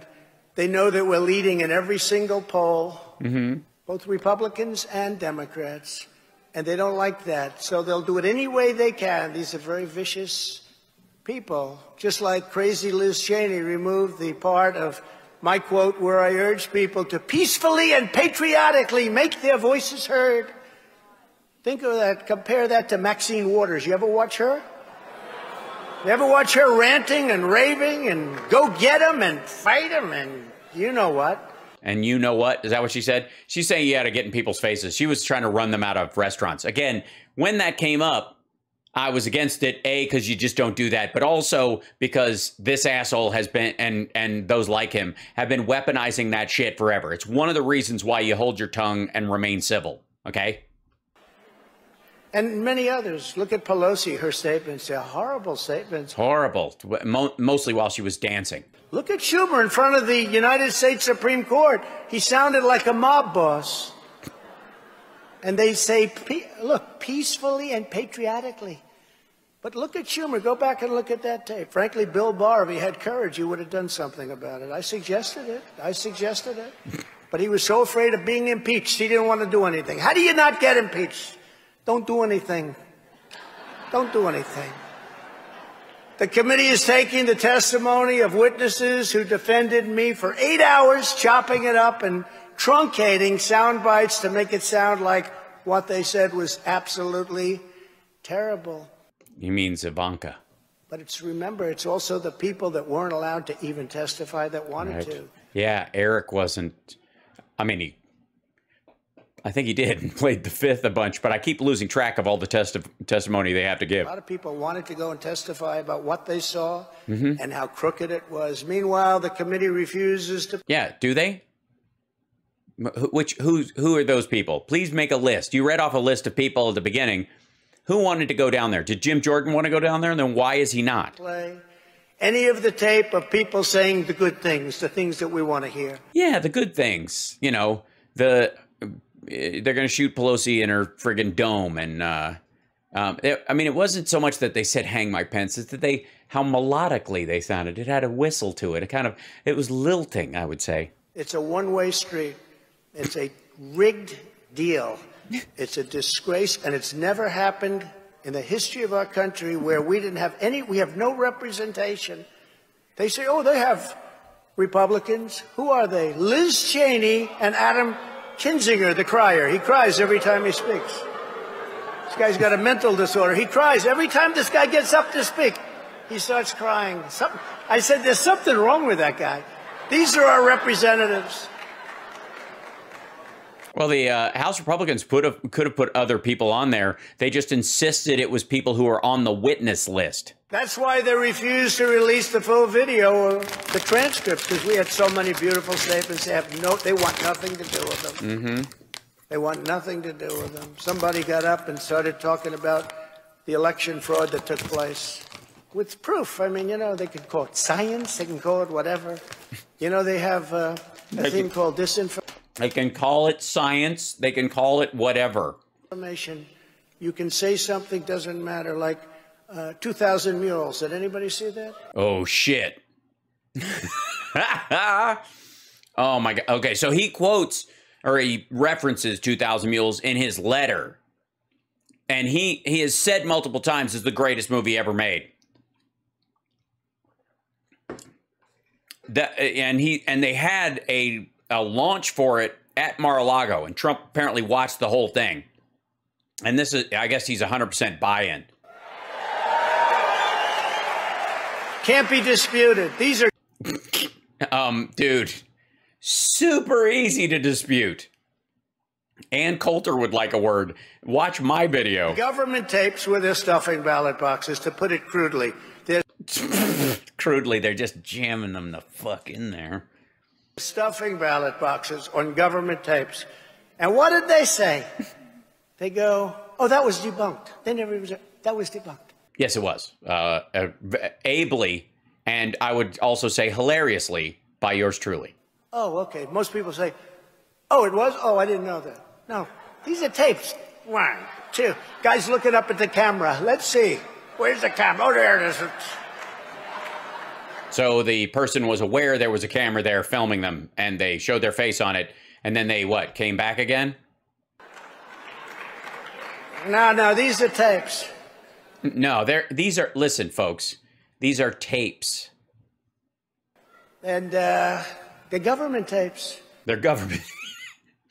they know that we're leading in every single poll, mm-hmm. both Republicans and Democrats, and they don't like that. So they'll do it any way they can. These are very vicious people, just like crazy Liz Cheney removed the part of my quote where I urge people to peacefully and patriotically make their voices heard. Think of that, compare that to Maxine Waters. You ever watch her? You ever watch her ranting and raving and go get him and fight him and you know what?
And you know what? Is that what she said? She's saying you got to get in people's faces. She was trying to run them out of restaurants. Again, when that came up, I was against it. A because you just don't do that, but also because this asshole has been and and those like him have been weaponizing that shit forever. It's one of the reasons why you hold your tongue and remain civil. Okay.
And many others. Look at Pelosi, her statements. They're horrible statements.
Horrible. Mo- mostly while she was dancing.
Look at Schumer in front of the United States Supreme Court. He sounded like a mob boss. And they say, look, peacefully and patriotically. But look at Schumer. Go back and look at that tape. Frankly, Bill Barr, if he had courage, he would have done something about it. I suggested it. I suggested it. But he was so afraid of being impeached, he didn't want to do anything. How do you not get impeached? Don't do anything. Don't do anything. The committee is taking the testimony of witnesses who defended me for eight hours, chopping it up and truncating sound bites to make it sound like what they said was absolutely terrible.
He means Ivanka.
But it's remember, it's also the people that weren't allowed to even testify that wanted
Right.
to.
Yeah, Eric wasn't. I mean, he. I think he did and played the fifth a bunch, but I keep losing track of all the testi- testimony they have to give.
A lot of people wanted to go and testify about what they saw
Mm-hmm.
and how crooked it was. Meanwhile, the committee refuses to
Yeah, do they? Which who's who are those people? Please make a list. You read off a list of people at the beginning. Who wanted to go down there? Did Jim Jordan want to go down there? And then why is he not?
play any of the tape of people saying the good things, the things that we want to hear.
Yeah, the good things. You know, the they're going to shoot Pelosi in her friggin' dome, and uh, um, it- I mean, it wasn't so much that they said "hang Mike Pence," it's that they how melodically they sounded. It had a whistle to it. It kind of it was lilting, I would say.
It's a one way street. It's a rigged deal. It's a disgrace, and it's never happened in the history of our country where we didn't have any, we have no representation. They say, oh, they have Republicans. Who are they? Liz Cheney and Adam Kinzinger, the crier. He cries every time he speaks. This guy's got a mental disorder. He cries every time this guy gets up to speak. He starts crying. Something, I said, there's something wrong with that guy. These are our representatives.
Well, the uh, House Republicans put have, could have put other people on there. They just insisted it was people who are on the witness list.
That's why they refused to release the full video or the transcripts because we had so many beautiful statements. They have no, they want nothing to do with them.
Mm-hmm.
They want nothing to do with them. Somebody got up and started talking about the election fraud that took place with proof. I mean, you know, they could call it science, they can call it whatever. You know, they have uh, a thing called disinformation.
They can call it science. They can call it whatever. Information.
You can say something, doesn't matter, like uh, 2,000 mules. Did anybody see that?
Oh shit. oh my god. Okay, so he quotes or he references 2000 Mules in his letter. And he he has said multiple times is the greatest movie ever made. That and he and they had a a launch for it at Mar-a-Lago and Trump apparently watched the whole thing. And this is I guess he's 100% buy-in.
Can't be disputed. These are
Um, dude, super easy to dispute. Ann Coulter would like a word. Watch my video.
government tapes with their stuffing ballot boxes, to put it crudely. They're
Crudely, they're just jamming them the fuck in there.
Stuffing ballot boxes on government tapes. And what did they say? They go, oh, that was debunked. They never even said, that was debunked.
Yes, it was. Uh, uh, ably, and I would also say hilariously, by yours truly.
Oh, okay. Most people say, oh, it was? Oh, I didn't know that. No, these are tapes. One, two. Guys looking up at the camera. Let's see. Where's the camera? Oh, there it is.
So the person was aware there was a camera there filming them, and they showed their face on it, and then they what? Came back again?
No, no, these are tapes.
No, they're these are listen, folks. These are tapes.
And uh, the government tapes.
They're government.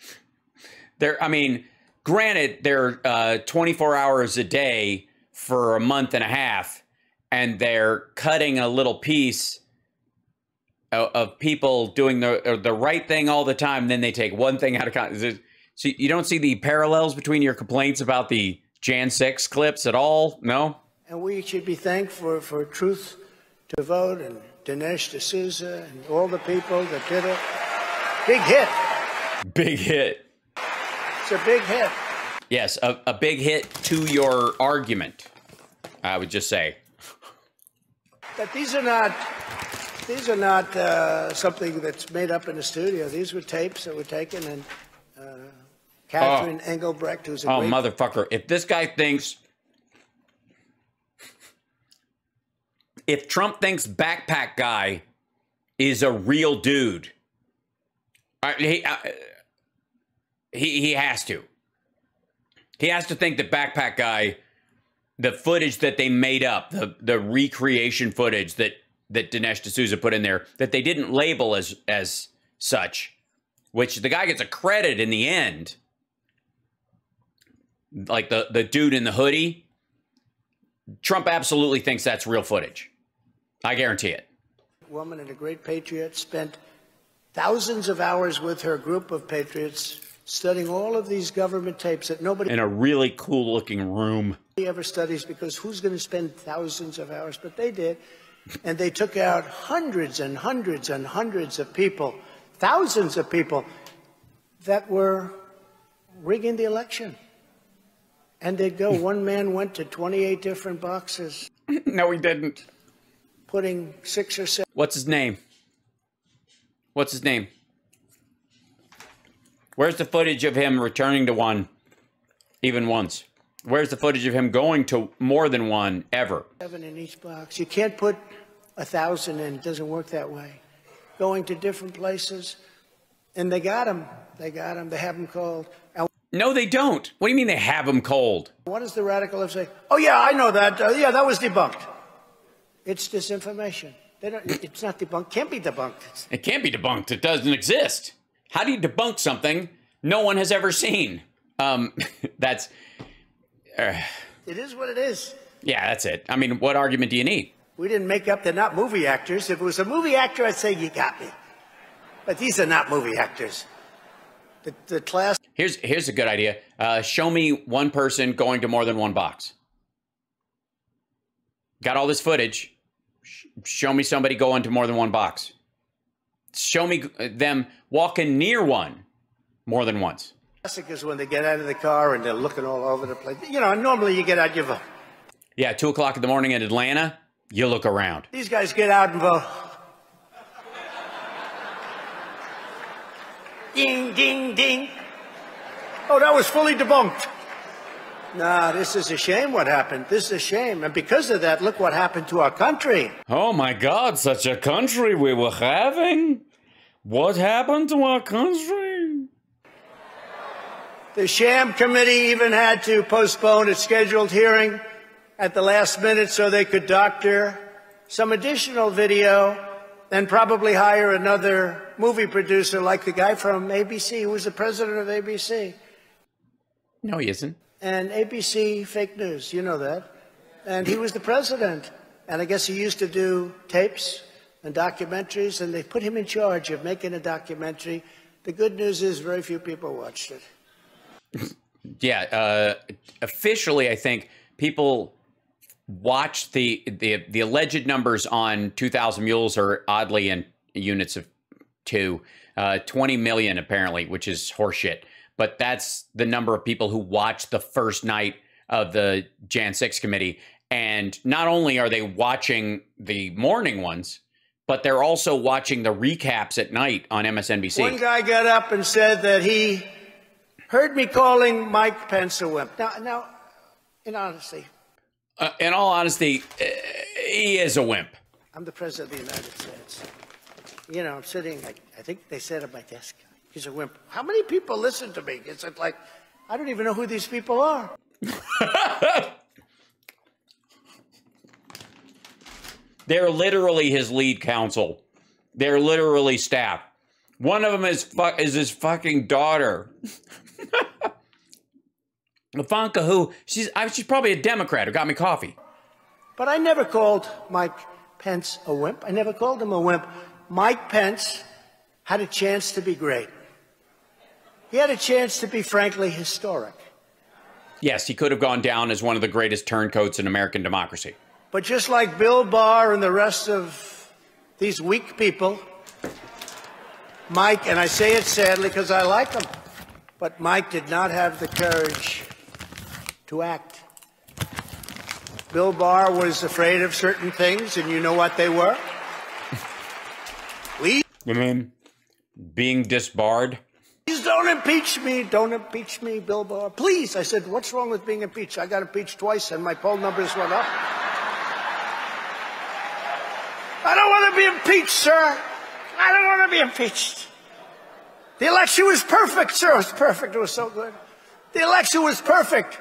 they're, I mean, granted, they're uh, 24 hours a day for a month and a half, and they're cutting a little piece of, of people doing the the right thing all the time. Then they take one thing out of context. So you don't see the parallels between your complaints about the Jan 6 clips at all? No?
And we should be thankful for, for True the Vote and Dinesh D'Souza and all the people that did it. Big hit.
Big hit.
It's a big hit.
Yes, a, a big hit to your argument, I would just say.
But these are not. These are not uh, something that's made up in the studio. These were tapes that were taken, and uh, Catherine Engelbrecht, who's a
Oh,
great
motherfucker. If this guy thinks. If Trump thinks Backpack Guy is a real dude, I, he, I, he, he has to. He has to think that Backpack Guy, the footage that they made up, the, the recreation footage that, that Dinesh D'Souza put in there, that they didn't label as, as such, which the guy gets a credit in the end. Like the the dude in the hoodie trump absolutely thinks that's real footage. I guarantee it.
Woman and a great patriot, spent thousands of hours with her group of patriots studying all of these government tapes that nobody
in a really cool looking room
ever studies because who's going to spend thousands of hours? But they did. And they took out hundreds and hundreds and hundreds of people, thousands of people that were rigging the election. And they'd go, hmm. one man went to 28 different boxes,
no he didn't
putting six or seven.
what's his name what's his name where's the footage of him returning to one even once where's the footage of him going to more than one ever
seven in each box. You can't put a thousand in. It doesn't work that way. Going to different places, and they got him. They got him. They have him called.
No they don't what do you mean they have him cold
what does the radical left say? Oh yeah, I know that. Uh, yeah, that was debunked. It's disinformation. They don't, it's not debunked. Can't be debunked.
It can't be debunked. It doesn't exist. How do you debunk something no one has ever seen? Um, that's uh,
It is what it is.
yeah, that's it. I mean, what argument do you need?
We didn't make up, they're not movie actors. If it was a movie actor, I'd say you got me. But these are not movie actors. The, the class
Here's here's a good idea. Uh, show me one person going to more than one box. Got all this footage. Sh- show me somebody going to more than one box. Show me uh, them walking near one more than once.
Classic is when they get out of the car and they're looking all over the place. You know, normally you get out, you vote.
Yeah, two o'clock in the morning in Atlanta. You look around.
These guys get out and vote. Ding, ding, ding. Oh, that was fully debunked. Nah, this is a shame what happened. This is a shame. And because of that, look what happened to our country.
Oh my God! Such a country we were having. What happened to our country?
The sham committee even had to postpone its scheduled hearing at the last minute so they could doctor some additional video and probably hire another movie producer like the guy from ABC who was the president of ABC.
No, he isn't.
And ABC fake news, you know that. And he was the president. And I guess he used to do tapes and documentaries, and they put him in charge of making a documentary. The good news is very few people watched it.
Yeah, uh, officially, I think people watched the the the alleged numbers on 2,000 Mules are oddly in units of two, uh, 20 million apparently, which is horseshit. But that's the number of people who watched the first night of the Jan 6 committee. And not only are they watching the morning ones, but they're also watching the recaps at night on MSNBC.
One guy got up and said that he heard me calling Mike Pence a wimp. Now, now in honesty,
Uh, in all honesty, uh, he is a wimp.
I'm the president of the United States. You know, I'm sitting, I, I think they said at my desk, he's a wimp. How many people listen to me? It's like, I don't even know who these people are.
They're literally his lead counsel. They're literally staff. One of them is fu- is his fucking daughter. Ivanka, who she's I, she's probably a Democrat who got me coffee.
But I never called Mike Pence a wimp. I never called him a wimp. Mike Pence had a chance to be great. He had a chance to be, frankly, historic.
Yes, he could have gone down as one of the greatest turncoats in American democracy.
But just like Bill Barr and the rest of these weak people, Mike, and I say it sadly because I like him, but Mike did not have the courage to act. Bill Barr was afraid of certain things, and you know what they were? Please
I mean, being disbarred.
Please don't impeach me. Don't impeach me, Bill Barr. Please. I said, what's wrong with being impeached? I got impeached twice, and my poll numbers went up. I don't want to be impeached, sir. I don't want to be impeached. The election was perfect, sir. It was perfect. It was so good. The election was perfect.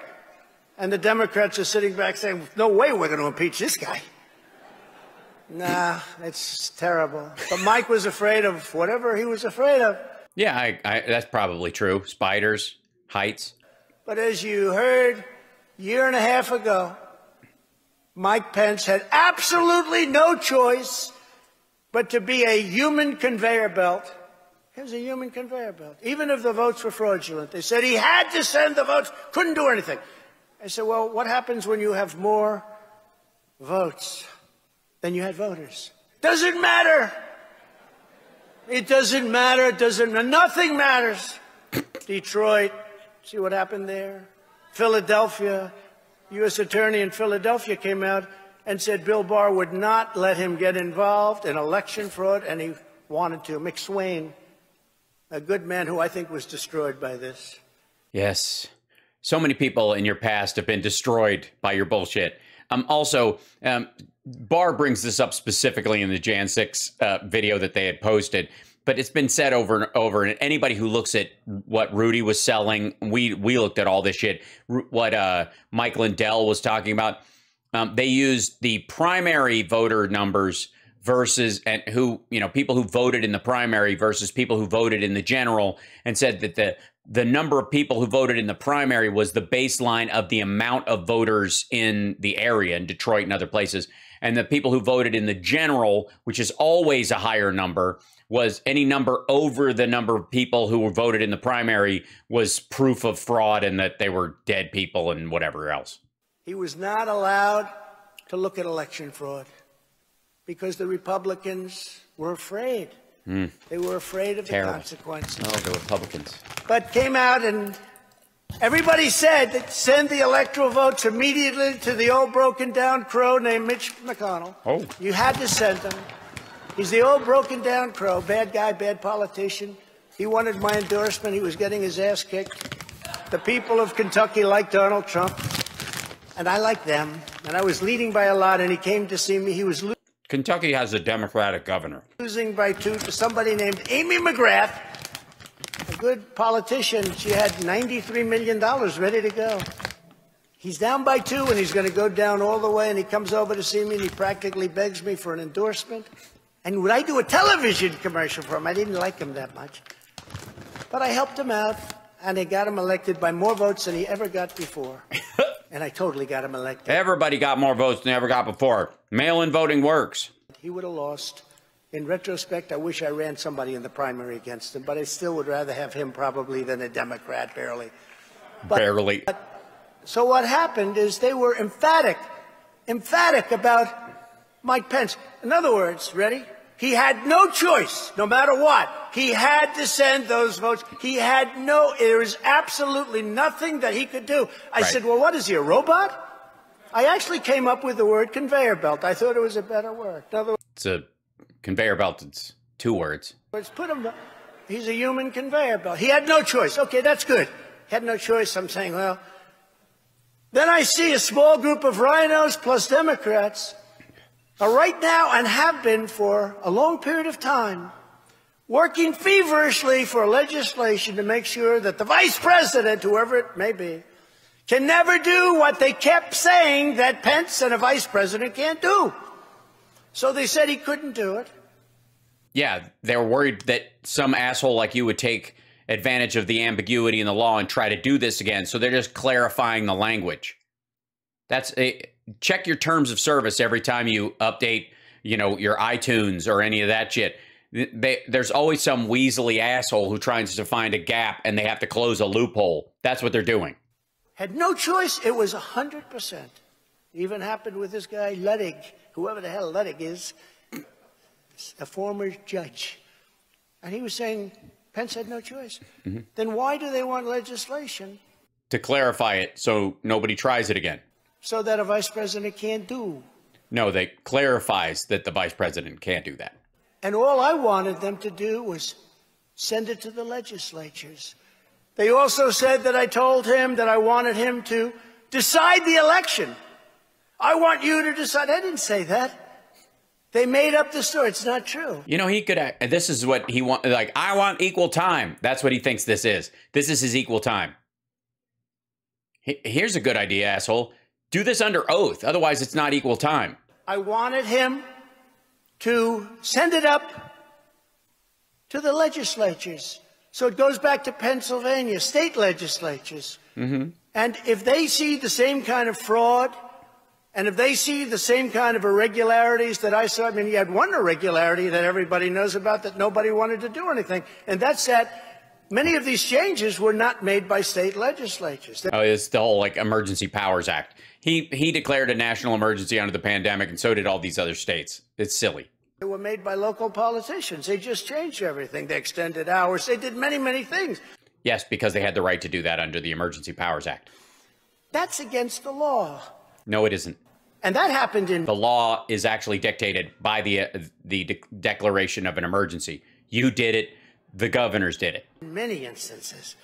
And the Democrats are sitting back saying, no way we're going to impeach this guy. Nah, it's terrible. But Mike was afraid of whatever he was afraid of.
Yeah, I, I, that's probably true. Spiders, heights.
But as you heard a year and a half ago, Mike Pence had absolutely no choice but to be a human conveyor belt. He was a human conveyor belt. Even if the votes were fraudulent, they said he had to send the votes, couldn't do anything. I said, well, what happens when you have more votes than you had voters? Doesn't matter. It doesn't matter. It doesn't. Nothing matters. Detroit. See what happened there? Philadelphia. U.S. Attorney in Philadelphia came out and said Bill Barr would not let him get involved in election fraud, and he wanted to. McSwain, a good man who I think was destroyed by this.
Yes. So many people in your past have been destroyed by your bullshit. Um, also, um, Barr brings this up specifically in the Jan 6 uh, video that they had posted, but it's been said over and over. And anybody who looks at what Rudy was selling, we we looked at all this shit. What uh, Mike Lindell was talking about, um, they used the primary voter numbers versus and who you know people who voted in the primary versus people who voted in the general, and said that the the number of people who voted in the primary was the baseline of the amount of voters in the area in Detroit and other places. And the people who voted in the general, which is always a higher number, was any number over the number of people who were voted in the primary was proof of fraud and that they were dead people and whatever else.
He was not allowed to look at election fraud because the Republicans were afraid. Hmm. They were afraid of
Terrible.
the consequences.
Oh, the Republicans.
But came out and everybody said that send the electoral votes immediately to the old broken down crow named Mitch McConnell.
Oh.
You had to send them. He's the old broken down crow, bad guy, bad politician. He wanted my endorsement. He was getting his ass kicked. The people of Kentucky like Donald Trump, and I like them. And I was leading by a lot, and he came to see me. He was
Kentucky has a Democratic governor.
losing by two to somebody named Amy McGrath, a good politician. She had $93 million ready to go. He's down by two, and he's going to go down all the way. And he comes over to see me, and he practically begs me for an endorsement. And would I do a television commercial for him? I didn't like him that much. But I helped him out, and they got him elected by more votes than he ever got before. and I totally got him elected.
Everybody got more votes than they ever got before. Mail in voting works.
He would have lost. In retrospect, I wish I ran somebody in the primary against him, but I still would rather have him probably than a Democrat, barely.
Barely.
So what happened is they were emphatic, emphatic about Mike Pence. In other words, ready? He had no choice, no matter what. He had to send those votes. He had no, there was absolutely nothing that he could do. I
Right.
said, well, what is he, a robot? I actually came up with the word conveyor belt. I thought it was a better word. Other
It's a conveyor belt. It's two words.
Let's put him. He's a human conveyor belt. He had no choice. Okay, that's good. He had no choice. I'm saying, well. Then I see a small group of RINOs plus Democrats are right now and have been for a long period of time working feverishly for legislation to make sure that the vice president, whoever it may be, can never do what they kept saying that Pence and a vice president can't do. So they said he couldn't do it.
Yeah, they were worried that some asshole like you would take advantage of the ambiguity in the law and try to do this again. So they're just clarifying the language. That's a check your terms of service every time you update, you know, your iTunes or any of that shit. They, there's always some weaselly asshole who tries to find a gap and they have to close a loophole. That's what they're doing.
Had no choice. It was 100%. Even happened with this guy, Ludwig, whoever the hell Ludwig is, a former judge. And he was saying Pence had no choice. Mm-hmm. Then why do they want legislation
To clarify it so nobody tries it again.
So that a vice president can't do?
No, that clarifies that the vice president can't do that.
And all I wanted them to do was send it to the legislatures. They also said that I told him that I wanted him to decide the election. I want you to decide. I didn't say that. They made up the story. It's not true.
You know, he could. uh, This is what he want. Like, I want equal time. That's what he thinks this is. This is his equal time. He- Here's a good idea, asshole. Do this under oath. Otherwise, it's not equal time.
I wanted him to send it up to the legislatures. So it goes back to Pennsylvania, state legislatures. Mm-hmm. And if they see the same kind of fraud, and if they see the same kind of irregularities that I saw, I mean, you had one irregularity that everybody knows about that nobody wanted to do anything, and that's that many of these changes were not made by state legislatures.
Oh, it's the whole like Emergency Powers Act. He he declared a national emergency under the pandemic, and so did all these other states. It's silly.
They were made by local politicians. They just changed everything. They extended hours. They did many, many things.
Yes, because they had the right to do that under the Emergency Powers Act.
That's against the law.
No, it isn't.
And that happened in
The law is actually dictated by the uh, the de- declaration of an emergency. You did it. The governors did it.
many instances.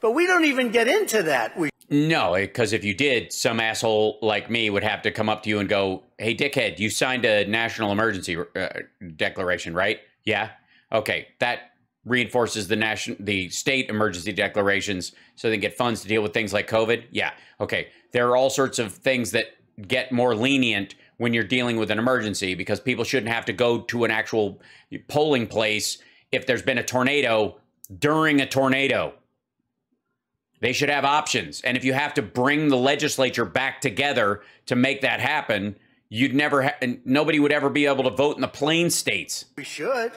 But we don't even get into that. We
No, because if you did, some asshole like me would have to come up to you and go, "Hey, dickhead, you signed a national emergency uh, declaration, right? Yeah. Okay, that reinforces the national, the state emergency declarations, so they can get funds to deal with things like COVID. Yeah. Okay, there are all sorts of things that get more lenient when you're dealing with an emergency because people shouldn't have to go to an actual polling place if there's been a tornado during a tornado. They should have options. And if you have to bring the legislature back together to make that happen, you'd never ha- and nobody would ever be able to vote in the plain states.
We should.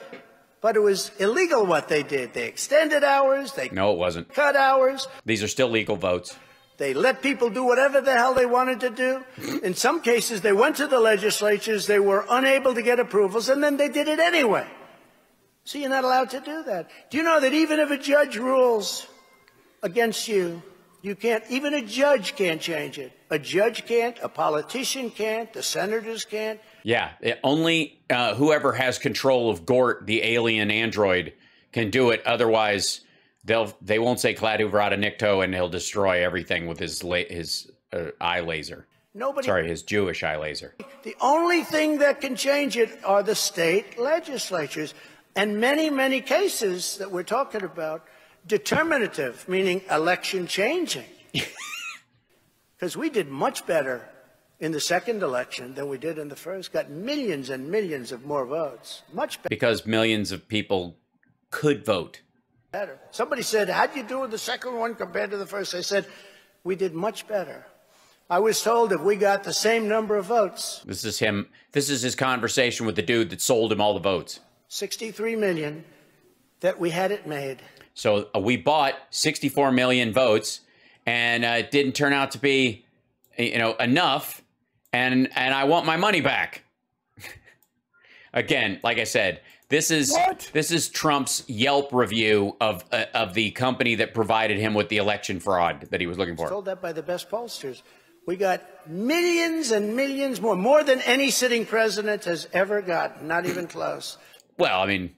But it was illegal what they did. They extended hours, they
No, it wasn't.
cut hours,
These are still legal votes.
they let people do whatever the hell they wanted to do. In some cases, they went to the legislatures, they were unable to get approvals, and then they did it anyway. So you're not allowed to do that. Do you know that even if a judge rules against you, you can't, even a judge can't change it. A judge can't, a politician can't, the senators can't.
Yeah, it- only uh, whoever has control of Gort, the alien android, can do it. Otherwise, they'll they won't say Klaatu Barada Nikto, and he'll destroy everything with his la- his uh, eye laser.
Nobody
Sorry, his Jewish eye laser.
The only thing that can change it are the state legislatures. And many, many cases that we're talking about, determinative, meaning election changing. Because we did much better in the second election than we did in the first, got millions and millions of more votes. Much better.
Because millions of people could vote.
better. Somebody said, How'd you do with the second one compared to the first? I said, We did much better. I was told if we got the same number of votes,
This is him. This is his conversation with the dude that sold him all the votes.
63 million, that we had it made.
So uh, we bought 64 million votes, and uh, it didn't turn out to be, you know, enough. And and I want my money back. Again, like I said, this is
What?
this is Trump's Yelp review of uh, of the company that provided him with the election fraud that he was looking for.
told that by the best pollsters. We got millions and millions more, more than any sitting president has ever gotten, not even close.
Well, I mean,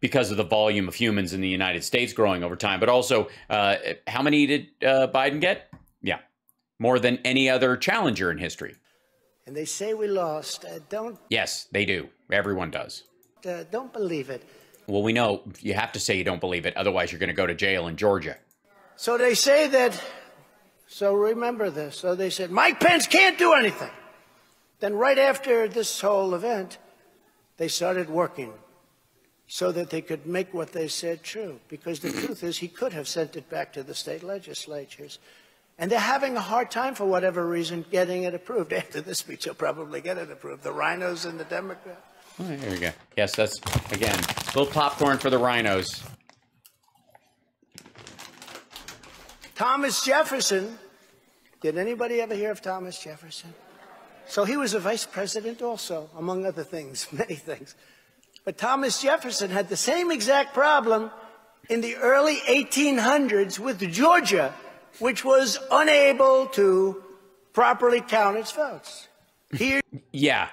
because of the volume of humans in the United States growing over time, but also, uh, how many did uh, Biden get? Yeah, more than any other challenger in history.
And they say we lost. Uh, don't
Yes, they do. Everyone does.
uh, don't believe it.
Well, we know you have to say you don't believe it, otherwise, you're going to go to jail in Georgia.
So they say that. So remember this. So they said Mike Pence can't do anything. Then right after this whole event, they started working so that they could make what they said true. Because the truth is, he could have sent it back to the state legislatures. And they're having a hard time, for whatever reason, getting it approved. After this speech, he'll probably get it approved. The RINOs and the Democrats.
Oh, there we go. Yes, that's, again, a little popcorn for the RINOs.
Thomas Jefferson. Did anybody ever hear of Thomas Jefferson? So he was a vice president also, among other things, many things. But Thomas Jefferson had the same exact problem in the early 1800s with Georgia, which was unable to properly count its votes. Here,
Yeah.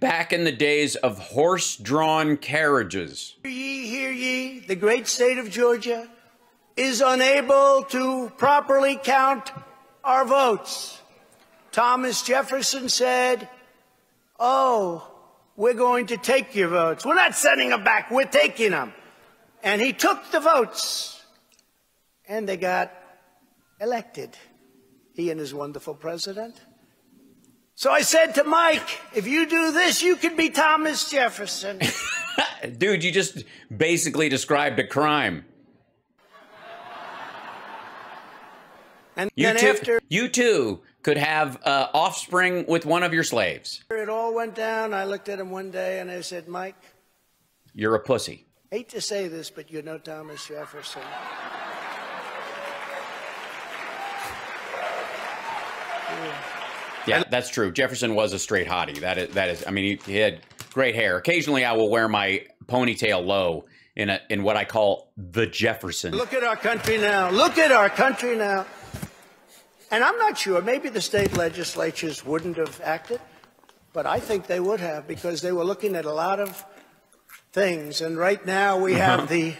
Back in the days of horse drawn carriages.
Hear ye, hear ye, the great state of Georgia is unable to properly count our votes. Thomas Jefferson said, Oh, we're going to take your votes. We're not sending them back, we're taking them. And he took the votes, and they got elected. He and his wonderful president. So I said to Mike, if you do this, you can be Thomas Jefferson.
Dude, you just basically described a crime.
And
You
then after
you too could have uh, offspring with one of your slaves.
it all went down, I looked at him one day and I said, Mike,
You're a pussy.
hate to say this, but you know Thomas Jefferson.
Yeah, that's true. Jefferson was a straight hottie. That is, that is. I mean, he, he had great hair. Occasionally, I will wear my ponytail low in a in what I call the Jefferson.
Look at our country now. Look at our country now. And I'm not sure, maybe the state legislatures wouldn't have acted, but I think they would have because they were looking at a lot of things. And right now we uh-huh. have the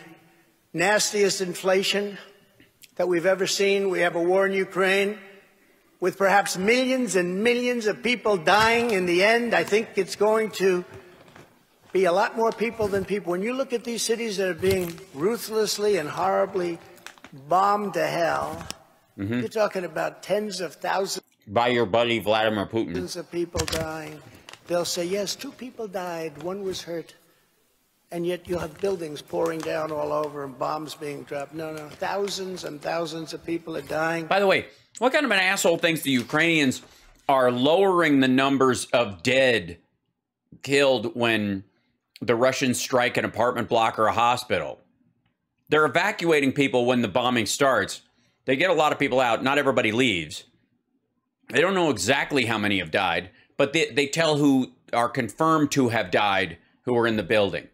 nastiest inflation that we've ever seen. We have a war in Ukraine with perhaps millions and millions of people dying in the end. I think it's going to be a lot more people than people. When you look at these cities that are being ruthlessly and horribly bombed to hell, Mm-hmm. you're talking about tens of thousands
By your buddy Vladimir Putin.
Tens of people dying. They'll say, yes, two people died, one was hurt. and yet you'll have buildings pouring down all over and bombs being dropped. No, no, thousands and thousands of people are dying.
By the way, what kind of an asshole thinks the Ukrainians are lowering the numbers of dead killed when the Russians strike an apartment block or a hospital? They're evacuating people when the bombing starts. They get a lot of people out. Not everybody leaves. They don't know exactly how many have died, but they, they tell who are confirmed to have died who are in the building.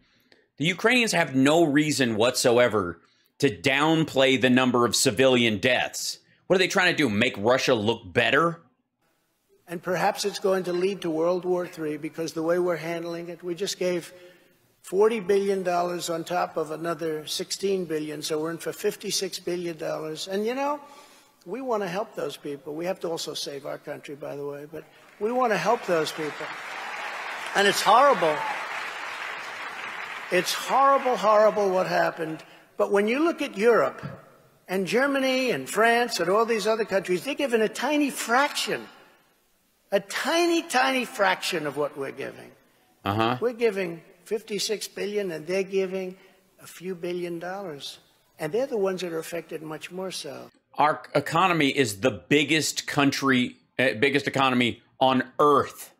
The Ukrainians have no reason whatsoever to downplay the number of civilian deaths. What are they trying to do? Make Russia look better?
And perhaps it's going to lead to World War III because the way we're handling it, we just gave $40 billion on top of another 16 billion, so we're in for $56 billion. And you know, we want to help those people. We have to also save our country, by the way, but we want to help those people. And it's horrible. It's horrible, horrible what happened. But when you look at Europe and Germany and France and all these other countries, they're given a tiny fraction, a tiny, tiny fraction of what we're giving.
Uh huh.
We're giving 56 billion and they're giving a few billion dollars. And they're the ones that are affected much more so.
Our economy is the biggest country, uh, biggest economy on earth.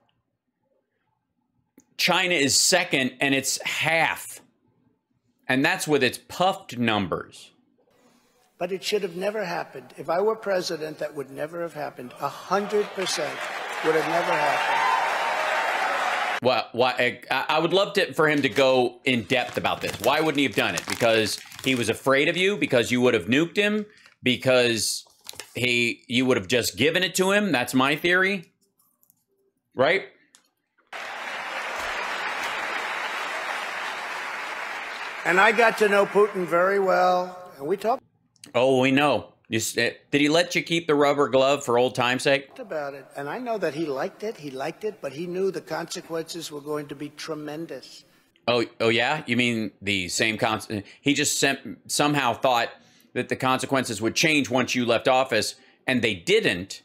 China is second and it's half. And that's with its puffed numbers.
But it should have never happened. If I were president, that would never have happened. A hundred percent would have never happened.
Well, why, I I would love to, for him to go in depth about this. Why wouldn't he have done it? Because he was afraid of you? Because you would have nuked him? Because he you would have just given it to him? That's my theory. Right?
And I got to know Putin very well, and we talked
Oh, we know. You, eh, did he let you keep the rubber glove for old time's sake?
about it. And I know that he liked it, he liked it, but he knew the consequences were going to be tremendous.
Oh, oh yeah. You mean the same con? He just sent, somehow thought that the consequences would change once you left office, and they didn't.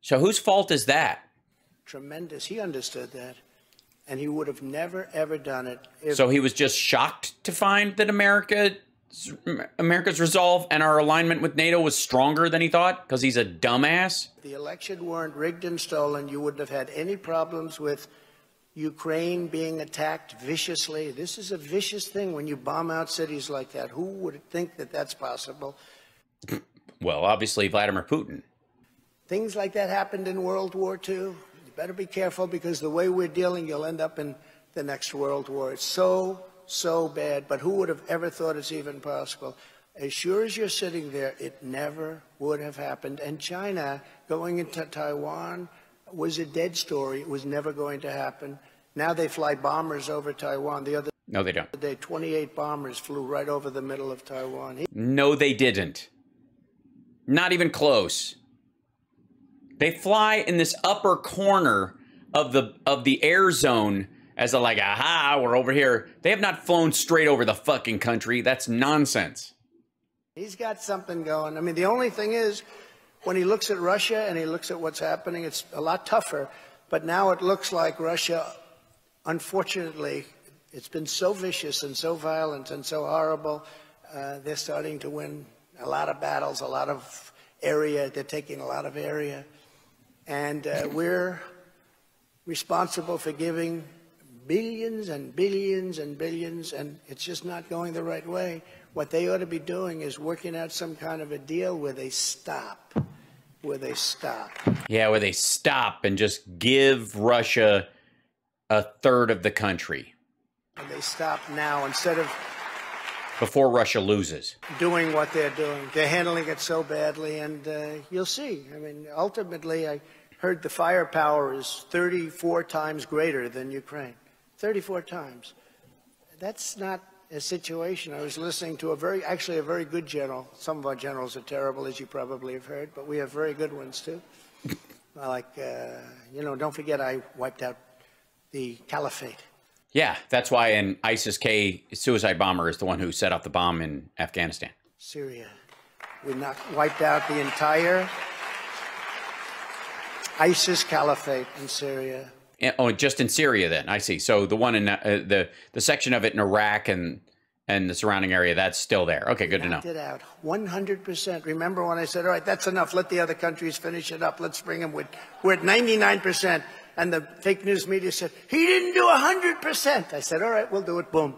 So whose fault is that?
Tremendous. He understood that. And he would have never, ever done it
So he was just shocked to find that America, America's resolve and our alignment with NATO was stronger than he thought because he's a dumbass.
the election weren't rigged and stolen. You wouldn't have had any problems with Ukraine being attacked viciously. This is a vicious thing when you bomb out cities like that. Who would think that that's possible?
Well, obviously Vladimir Putin.
Things like that happened in World War II. You better be careful because the way we're dealing, you'll end up in the next World War. It's so, so bad. But who would have ever thought it's even possible? As sure as you're sitting there, it never would have happened. And China going into Taiwan was a dead story. It was never going to happen. Now they fly bombers over Taiwan. The other
No, they don't.
day, 28 bombers flew right over the middle of Taiwan. He-
No, they didn't. Not even close. They fly in this upper corner of the of the air zone as a like, aha, we're over here. They have not flown straight over the fucking country. That's nonsense.
He's got something going. I mean, the only thing is, when he looks at Russia and he looks at what's happening, it's a lot tougher. But now it looks like Russia, unfortunately, it's been so vicious and so violent and so horrible. Uh, they're starting to win a lot of battles, a lot of area. They're taking a lot of area. And uh, we're responsible for giving billions and billions and billions, and it's just not going the right way. What they ought to be doing is working out some kind of a deal where they stop, where they stop.
Yeah, where they stop and just give Russia a third of the country
And they stop now instead of
before Russia loses.
doing what they're doing. They're handling it so badly, and uh, you'll see. I mean, ultimately, I heard the firepower is 34 times greater than Ukraine. 34 times. That's not a situation. I was listening to a very, actually, a very good general. Some of our generals are terrible, as you probably have heard, but we have very good ones too. like, uh, you know, don't forget I wiped out the caliphate.
Yeah, that's why an ISIS K suicide bomber is the one who set off the bomb in Afghanistan.
Syria. We knocked, wiped out the entire ISIS caliphate in Syria.
Oh, just in Syria. Then I see. So the one in uh, the the section of it in Iraq and and the surrounding area that's still there. Okay, good to know.
Knocked it out 100%. Remember when I said, all right, that's enough. Let the other countries finish it up. Let's bring them with, we're at 99%. And the fake news media said, he didn't do 100%. I said, all right, we'll do it. Boom.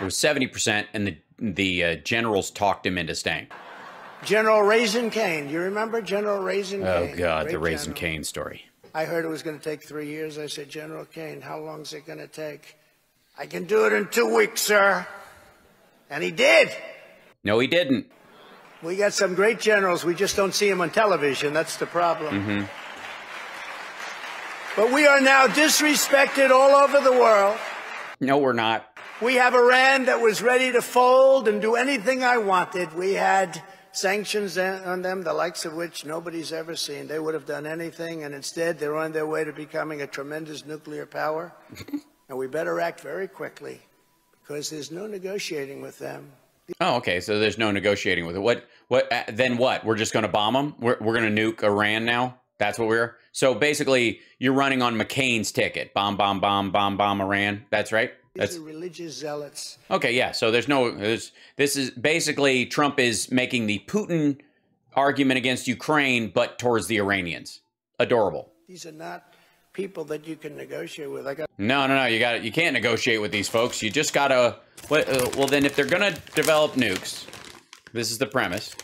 It was seventy percent, and the the uh, generals talked him into staying.
General Raisin Caine. You remember General Raisin
Oh
Caine?
God, the
Great
Raisin
general.
Caine story.
I heard it was going to take three years. I said, General Caine, how long is it going to take? I can do it in two weeks, sir. And he did.
No, he didn't.
We got some great generals. We just don't see them on television. That's the problem. Mm-hmm. But we are now disrespected all over the world.
No, we're not.
We have Iran that was ready to fold and do anything I wanted. We had sanctions on them, the likes of which nobody's ever seen. They would have done anything, and instead they're on their way to becoming a tremendous nuclear power. and we better act very quickly because there's no negotiating with them.
Oh, okay. So there's no negotiating with it. What? What? Uh, then what? We're just going to bomb them. We're we're going to nuke Iran now. That's what we're. So basically, you're running on McCain's ticket. Bomb, bomb, bomb, bomb, bomb Iran. That's right. That's
are religious zealots.
okay. Yeah. So there's no. There's, this is basically Trump is making the Putin argument against Ukraine, but towards the Iranians. Adorable.
These are not people that you can negotiate with. I got
No, no, no. You got You can't negotiate with these folks. You just gotta. What, uh, well, then, if they're gonna develop nukes, this is the premise,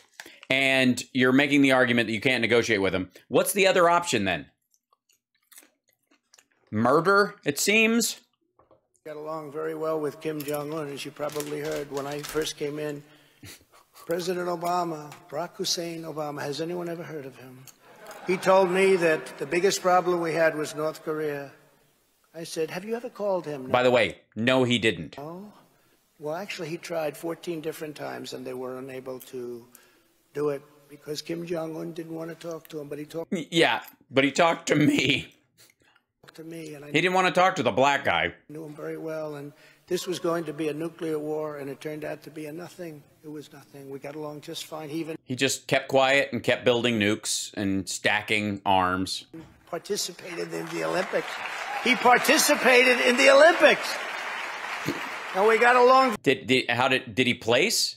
and you're making the argument that you can't negotiate with them. What's the other option then? Murder, it seems.
Got along very well with Kim Jong Un, as you probably heard when I first came in. President Obama, Barack Hussein Obama, has anyone ever heard of him? He told me that the biggest problem we had was North Korea. I said, Have you ever called him?
By the way, no, he didn't.
No. Well, actually, he tried 14 different times and they were unable to do it because Kim Jong Un didn't want to talk to him, but he talked
Yeah, but he talked to me.
To me, and I
He didn't want to talk to the black guy.
knew him very well. And this was going to be a nuclear war, and it turned out to be a nothing. It was nothing. We got along just fine. He even
He just kept quiet and kept building nukes and stacking arms.
participated in the Olympics. He participated in the Olympics. And we got along
Did, did how did did he place?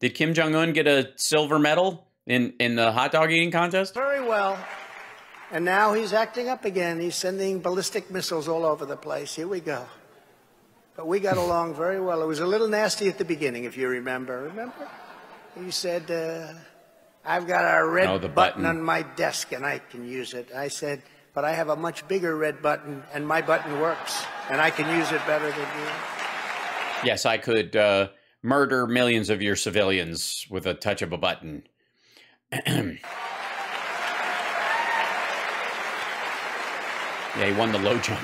Did Kim Jong Un get a silver medal in in the hot dog eating contest?
very well. And now he's acting up again. He's sending ballistic missiles all over the place. Here we go. But we got along very well. It was a little nasty at the beginning, if you remember. Remember? He said, uh, I've got a red
Oh, the
button
button.
on my desk and I can use it. I said, but I have a much bigger red button and my button works and I can use it better than you.
Yes, I could uh, murder millions of your civilians with a touch of a button. yeah, he won the low jump.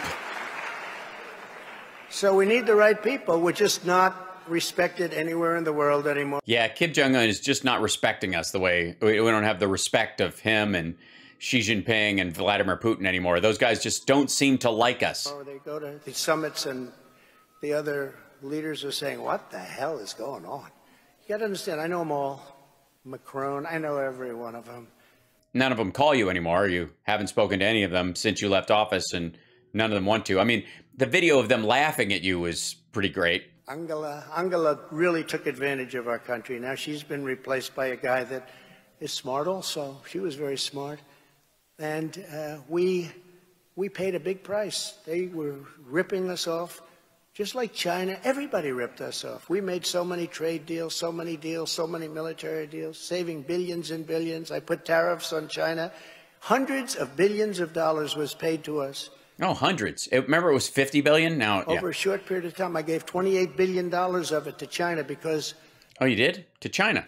So we need the right people. We're just not respected anywhere in the world anymore.
Yeah, Kim Jong Un is just not respecting us the way we, we don't have the respect of him and Xi Jinping and Vladimir Putin anymore. Those guys just don't seem to like us.
Or they go to the summits and the other leaders are saying, what the hell is going on? You got to understand, I know them all. Macron, I know every one of them.
None of them call you anymore. You haven't spoken to any of them since you left office, and none of them want to. I mean, the video of them laughing at you was pretty great.
Angela, Angela really took advantage of our country. Now she's been replaced by a guy that is smart also. She was very smart. And uh, we, we paid a big price. They were ripping us off. Just like China, everybody ripped us off. We made so many trade deals, so many deals, so many military deals, saving billions and billions. I put tariffs on China. Hundreds of billions of dollars was paid to us.
Oh, hundreds. It- remember, it was fifty billion. Now, yeah.
Over a short period of time, I gave $28 billion of it to China because
Oh, you did to China.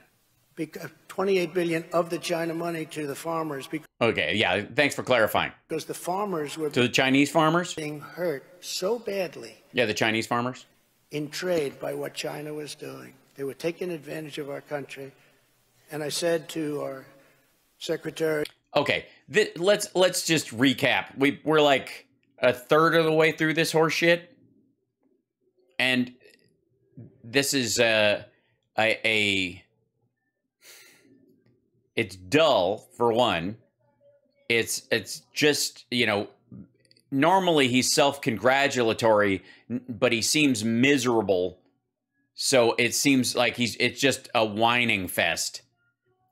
Bec- 28 billion of the China money to the farmers
Okay, yeah. Thanks for clarifying.
because the farmers were
To the Chinese farmers.
being hurt so badly
Yeah, the Chinese farmers.
in trade by what China was doing. They were taking advantage of our country. And I said to our secretary,
Okay, let's let's just recap. We we're like a third of the way through this horse shit, and this is uh, a a it's dull for one. It's it's just you know normally he's self-congratulatory, but he seems miserable. So it seems like he's it's just a whining fest.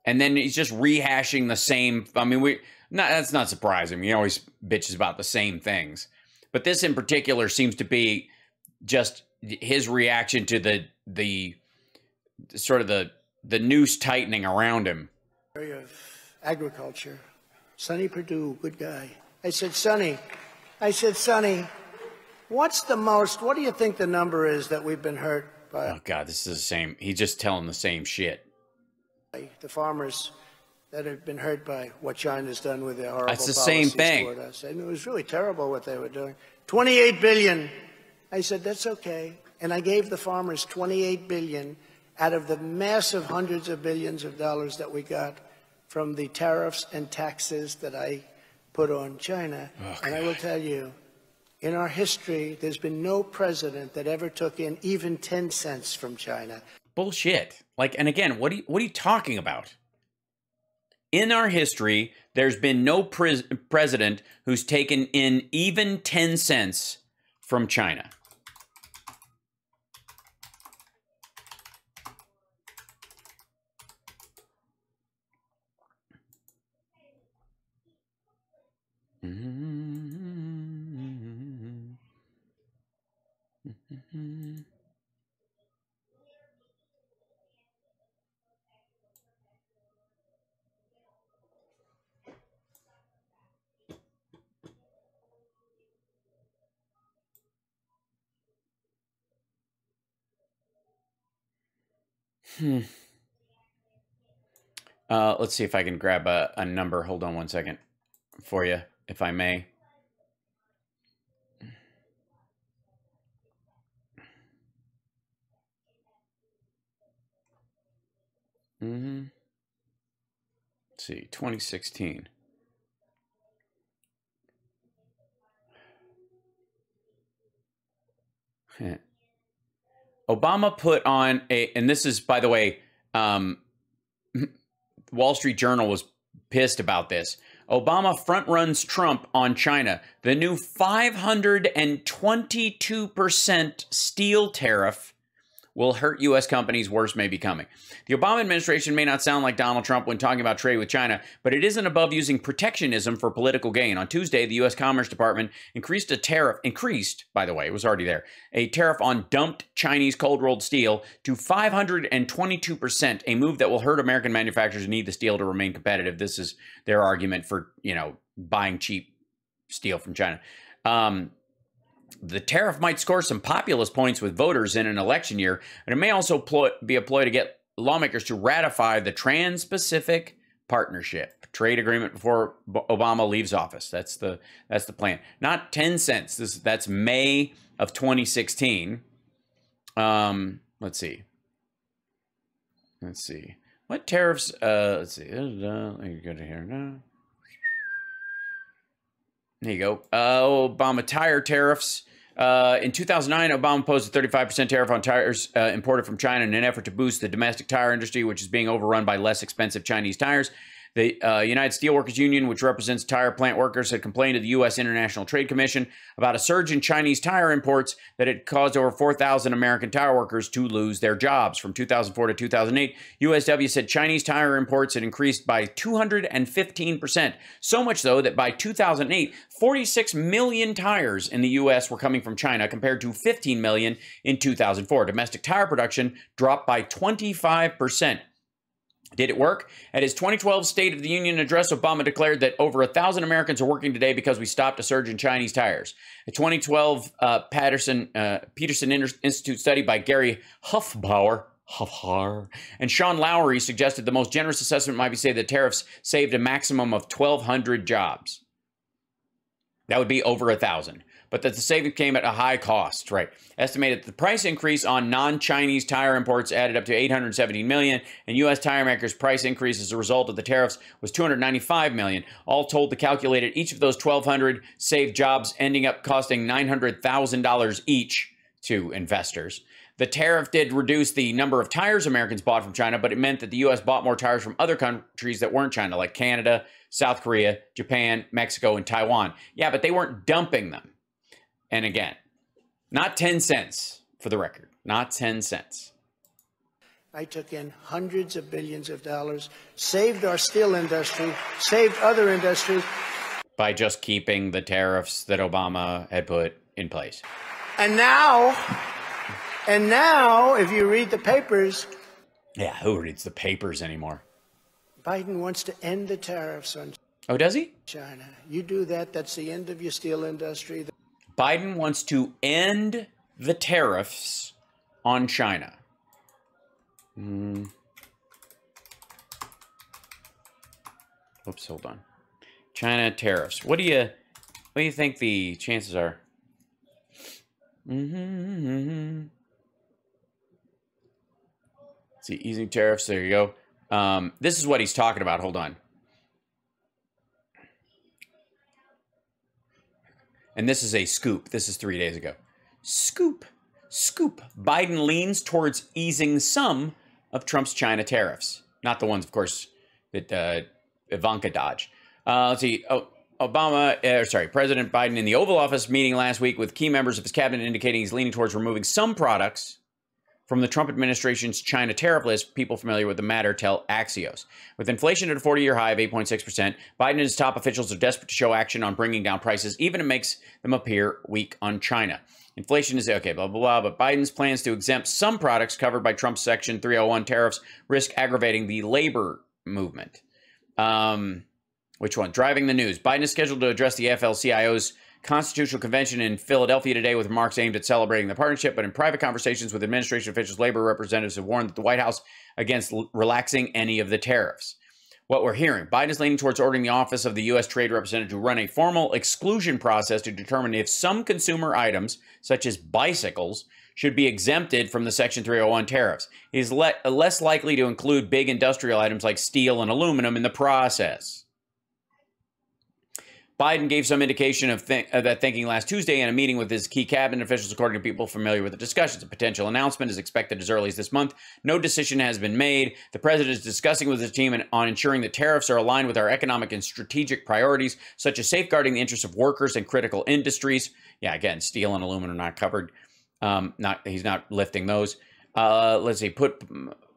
And then he's just rehashing the same I mean we not that's not surprising. He always bitches about the same things. But this in particular seems to be just his reaction to the the sort of the the noose tightening around him.
Secretary of Agriculture, Sonny Perdue, good guy. I said, Sonny, I said, Sonny, what's the most, what do you think the number is that we've been hurt by
Oh god, this is the same. He's just telling the same shit.
the farmers that have been hurt by what China's done with their horrible
That's the same thing.
toward us. And it was really terrible what they were doing. 28 billion. I said, that's okay. And I gave the farmers 28 billion out of the massive hundreds of billions of dollars that we got from the tariffs and taxes that I put on China. Oh, and I will tell you, in our history, there's been no president that ever took in even 10 cents from China.
Bullshit. Like, and again, what are you, what are you talking about? In our history, there's been no pres- president who's taken in even 10 cents from China. Uh, let's see if I can grab a, a number. Hold on one second for you, if I may. Mm-hmm. See, 2016. Obama put on a, and this is, by the way, um, Wall Street Journal was pissed about this. Obama front runs Trump on China. The new 522% steel tariff will hurt U.S. companies. Worse may be coming. The Obama administration may not sound like Donald Trump when talking about trade with China, but it isn't above using protectionism for political gain. On Tuesday, the U.S. Commerce Department increased a tariff, increased, by the way, it was already there, a tariff on dumped Chinese cold rolled steel to 522%, a move that will hurt American manufacturers who need the steel to remain competitive. This is their argument for, you know, buying cheap steel from China. Um, the tariff might score some populist points with voters in an election year, and it may also be a ploy to get lawmakers to ratify the Trans Pacific Partnership trade agreement before Obama leaves office. That's the that's the plan. Not ten cents. This that's May of 2016. Um, let's see. Let's see. What tariffs? Uh, let's see. Uh, me go to here now. There you go. Uh, Obama tire tariffs. Uh, in 2009, Obama imposed a 35% tariff on tires uh, imported from China in an effort to boost the domestic tire industry, which is being overrun by less expensive Chinese tires. The uh, United Steelworkers Union, which represents tire plant workers, had complained to the U.S. International Trade Commission about a surge in Chinese tire imports that had caused over 4,000 American tire workers to lose their jobs. From 2004 to 2008, USW said Chinese tire imports had increased by 215%. So much so that by 2008, 46 million tires in the U.S. were coming from China compared to 15 million in 2004. Domestic tire production dropped by 25%. Did it work? At his 2012 State of the Union address, Obama declared that over a thousand Americans are working today because we stopped a surge in Chinese tires. A 2012 uh, Patterson uh, Peterson Institute study by Gary Hufbauer. And Sean Lowry suggested the most generous assessment might be say that tariffs saved a maximum of 1,200 jobs. That would be over a thousand but that the savings came at a high cost, right? Estimated the price increase on non-Chinese tire imports added up to 870 million, and U.S. tire makers' price increase as a result of the tariffs was 295 million. All told, the calculated each of those 1,200 saved jobs, ending up costing $900,000 each to investors. The tariff did reduce the number of tires Americans bought from China, but it meant that the U.S. bought more tires from other countries that weren't China, like Canada, South Korea, Japan, Mexico, and Taiwan. Yeah, but they weren't dumping them. And again, not 10 cents for the record, not 10 cents.
I took in hundreds of billions of dollars, saved our steel industry, saved other industries.
By just keeping the tariffs that Obama had put in place.
And now, and now, if you read the papers,
Yeah, who reads the papers anymore?
Biden wants to end the tariffs on
Oh, does he?
China. You do that, that's the end of your steel industry.
Biden wants to end the tariffs on China. Hmm. Oops, hold on. China tariffs. What do you what do you think the chances are? Mm-hmm. See, easing tariffs. There you go. Um, this is what he's talking about. Hold on. And this is a scoop. This is three days ago. Scoop. Scoop. Biden leans towards easing some of Trump's China tariffs. Not the ones, of course, that uh, Ivanka dodged. Uh, let's see. Oh, Obama, uh, sorry, President Biden in the Oval Office meeting last week with key members of his cabinet indicating he's leaning towards removing some products from the Trump administration's China tariff list. People familiar with the matter tell Axios. With inflation at a 40 year high of 8.6%, Biden and his top officials are desperate to show action on bringing down prices, even if it makes them appear weak on China. Inflation is okay, blah, blah, blah. But Biden's plans to exempt some products covered by Trump's Section 301 tariffs risk aggravating the labor movement. Um, which one? Driving the news. Biden is scheduled to address the AFL-CIO's constitutional convention in Philadelphia today with remarks aimed at celebrating the partnership, but in private conversations with administration officials, labor representatives have warned that the White House against relaxing any of the tariffs. What we're hearing, Biden is leaning towards ordering the office of the U.S. Trade Representative to run a formal exclusion process to determine if some consumer items, such as bicycles, should be exempted from the Section 301 tariffs. He's le- less likely to include big industrial items like steel and aluminum in the process. Biden gave some indication of, th- of that thinking last Tuesday in a meeting with his key cabinet officials, according to people familiar with the discussions. A potential announcement is expected as early as this month. No decision has been made. The president is discussing with his team on ensuring that tariffs are aligned with our economic and strategic priorities, such as safeguarding the interests of workers and critical industries. Yeah, again, steel and aluminum are not covered. Um, not he's not lifting those. Uh, let's see. Put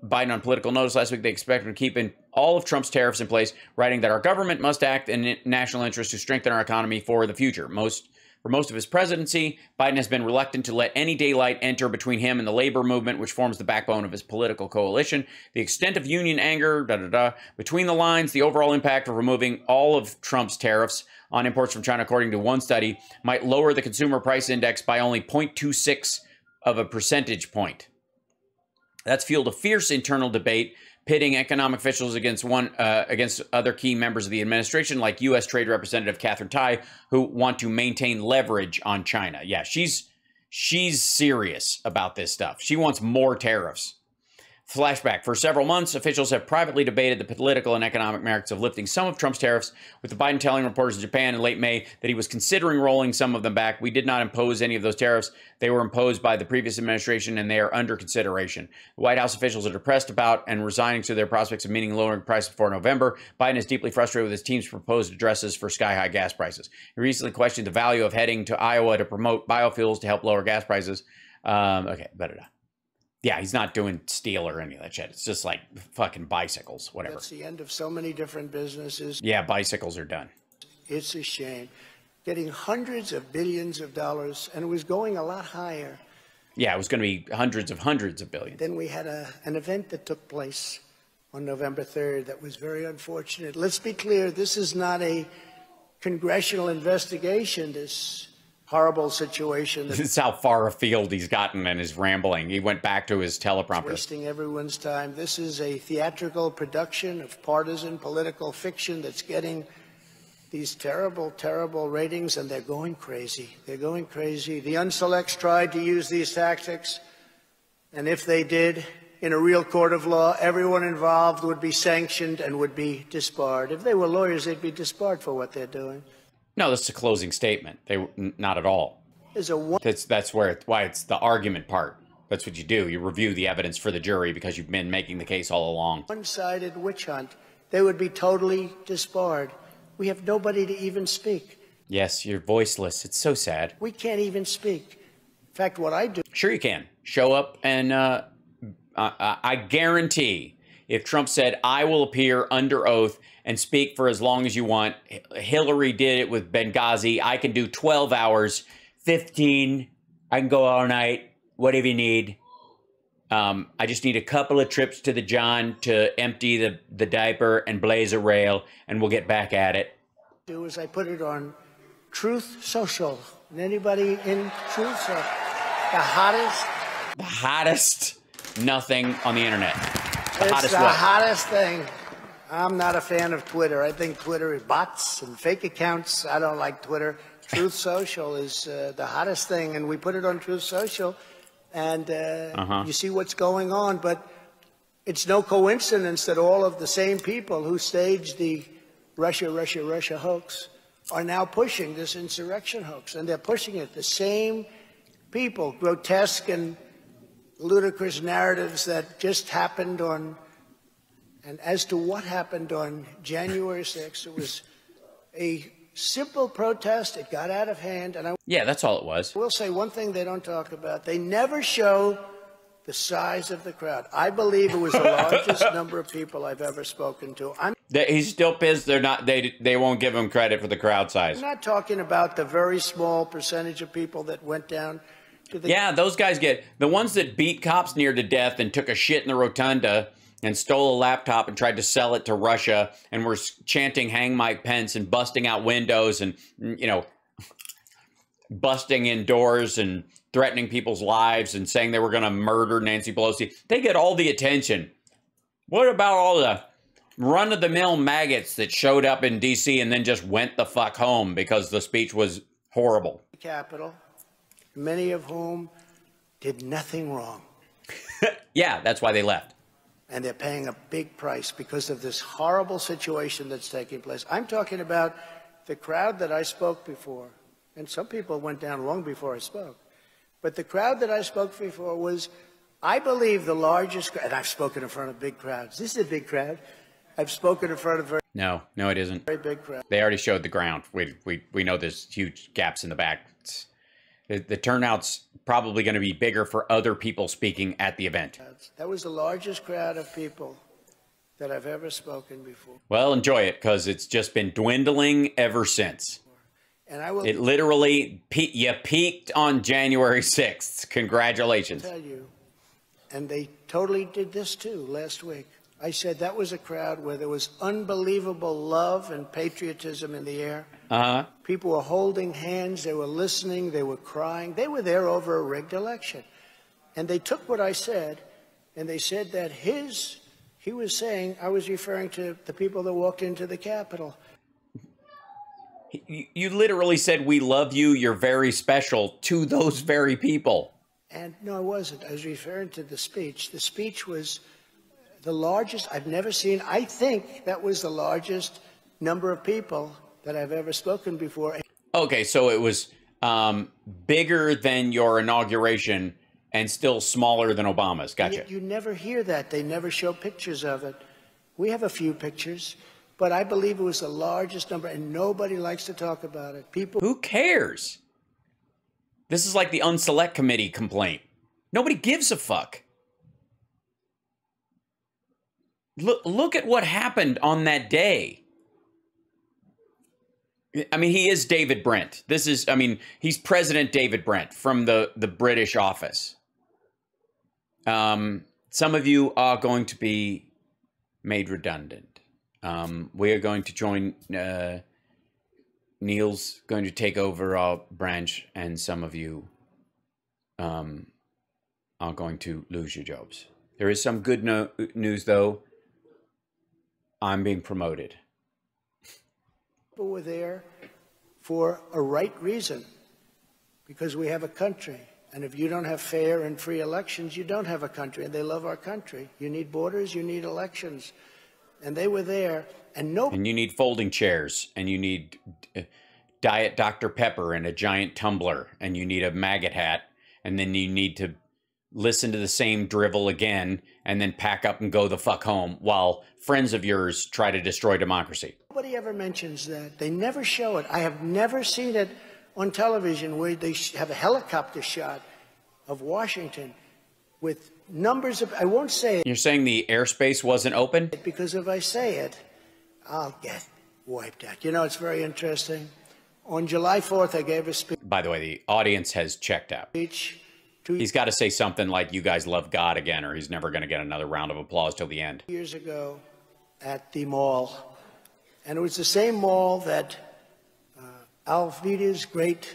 Biden on political notice last week. They expect him to keep in all of Trump's tariffs in place, writing that our government must act in national interest to strengthen our economy for the future. Most for most of his presidency, Biden has been reluctant to let any daylight enter between him and the labor movement, which forms the backbone of his political coalition. The extent of union anger, da da da, between the lines, the overall impact of removing all of Trump's tariffs on imports from China, according to one study, might lower the consumer price index by only 0.26 of a percentage point. That's fueled a fierce internal debate pitting economic officials against one uh, against other key members of the administration, like U.S. Trade Representative Katherine Tai, who want to maintain leverage on China. Yeah, she's she's serious about this stuff. She wants more tariffs. Flashback. For several months, officials have privately debated the political and economic merits of lifting some of Trump's tariffs, with the Biden telling reporters in Japan in late May that he was considering rolling some of them back. We did not impose any of those tariffs. They were imposed by the previous administration and they are under consideration. White House officials are depressed about and resigning to their prospects of meeting lowering prices before November. Biden is deeply frustrated with his team's proposed addresses for sky high gas prices. He recently questioned the value of heading to Iowa to promote biofuels to help lower gas prices. Um, okay, better not. Yeah, he's not doing steel or any of that shit. It's just like fucking bicycles, whatever.
It's the end of so many different businesses.
Yeah, bicycles are done.
It's a shame. Getting hundreds of billions of dollars, and it was going a lot higher.
Yeah, it was going to be hundreds of hundreds of billions.
Then we had a, an event that took place on November 3rd that was very unfortunate. Let's be clear this is not a congressional investigation, this horrible situation
This is how far afield he's gotten in his rambling. He went back to his teleprompter.
wasting everyone's time. This is a theatrical production of partisan political fiction that's getting these terrible, terrible ratings, and they're going crazy. They're going crazy. The unselects tried to use these tactics, and if they did, in a real court of law, everyone involved would be sanctioned and would be disbarred. If they were lawyers, they'd be disbarred for what they're doing.
No, that's a closing statement. They n- not at all.
There's a one.
That's that's where it, why it's the argument part. That's what you do. You review the evidence for the jury because you've been making the case all along.
one-sided witch hunt, they would be totally disbarred. We have nobody to even speak.
Yes, you're voiceless. It's so sad.
We can't even speak. In fact, what I do
Sure, you can. Show up and uh, I, I guarantee if Trump said, I will appear under oath and speak for as long as you want, Hillary did it with Benghazi. I can do 12 hours, 15. I can go all night, whatever you need. Um, I just need a couple of trips to the John to empty the, the diaper and blaze a rail, and we'll get back at it.
do is I put it on Truth Social. And anybody in Truth Social, the hottest,
The hottest nothing on the internet. The
it's
hottest
the
what?
hottest thing. I'm not a fan of Twitter. I think Twitter is bots and fake accounts. I don't like Twitter. Truth Social is uh, the hottest thing, and we put it on Truth Social, and uh,
Uh-huh.
you see what's going on. But it's no coincidence that all of the same people who staged the Russia, Russia, Russia hoax are now pushing this insurrection hoax, and they're pushing it. The same people, grotesque and ludicrous narratives that just happened on, and as to what happened on January 6th, it was a simple protest. It got out of hand, and I
Yeah, that's all it was.
We'll say one thing they don't talk about. They never show the size of the crowd. I believe it was the largest number of people I've ever spoken to. I'm
He's still pissed. They're not. They they won't give him credit for the crowd size.
I'm not talking about the very small percentage of people that went down to the
Yeah, those guys get the ones that beat cops near to death and took a shit in the rotunda and stole a laptop and tried to sell it to Russia and were chanting "Hang Mike Pence" and busting out windows and mm, you know busting in doors and threatening people's lives and saying they were going to murder Nancy Pelosi. They get all the attention. What about all the run of the mill maggots that showed up in DC and then just went the fuck home because the speech was horrible?
Capital, many of whom did nothing wrong.
Yeah, that's why they left.
And they're paying a big price because of this horrible situation that's taking place. I'm talking about the crowd that I spoke before, and some people went down long before I spoke. But the crowd that I spoke before was, I believe, the largest, crowd, and I've spoken in front of big crowds. This is a big crowd. I've spoken in front of very,
No, no, it isn't.
very big crowd.
They already showed the ground. We we we know there's huge gaps in the back. The turnout's probably going to be bigger for other people speaking at the event.
That was the largest crowd of people that I've ever spoken before.
Well, enjoy it because it's just been dwindling ever since.
And I will
It literally pe- you peaked on January 6th. Congratulations.
tell you, and they totally did this too last week. I said that was a crowd where there was unbelievable love and patriotism in the air.
Uh-huh.
People were holding hands, they were listening, they were crying. They were there over a rigged election. And they took what I said and they said that his, he was saying, I was referring to the people that walked into the Capitol.
You, you literally said we love you, you're very special to those very people.
And no, I wasn't. I was referring to the speech. The speech was the largest I've never seen. I think that was the largest number of people that I've ever spoken before.
Okay, so it was um, bigger than your inauguration and still smaller than Obama's. Gotcha.
You, you never hear that. They never show pictures of it. We have a few pictures, but I believe it was the largest number, and nobody likes to talk about it. People
Who cares? This is like the unselect committee complaint. Nobody gives a fuck. Look, look at what happened on that day. I mean, he is David Brent. This is, I mean, he's President David Brent from the, the British office. Um, some of you are going to be made redundant. Um, we are going to join. Uh, Neil's going to take over our branch, and some of you um, are going to lose your jobs. There is some good no- news, though. I'm being promoted.
Were there for a right reason, because we have a country. And if you don't have fair and free elections, you don't have a country. And they love our country. You need borders, you need elections. And they were there, and no.
And you need folding chairs, and you need uh, Diet Dr. Pepper and a giant tumbler, and you need a maggot hat, and then you need to listen to the same drivel again and then pack up and go the fuck home while friends of yours try to destroy democracy.
Nobody ever mentions that. They never show it. I have never seen it on television where they have a helicopter shot of Washington with numbers of. I won't say it
You're saying the airspace wasn't open?
because if I say it, I'll get wiped out. You know, it's very interesting. On July 4th, I gave a speech.
By the way, the audience has checked out.
speech
He's got to say something like, You guys love God again, or he's never going to get another round of applause till the end.
years ago at the mall. And it was the same mall that uh, Alveda's great,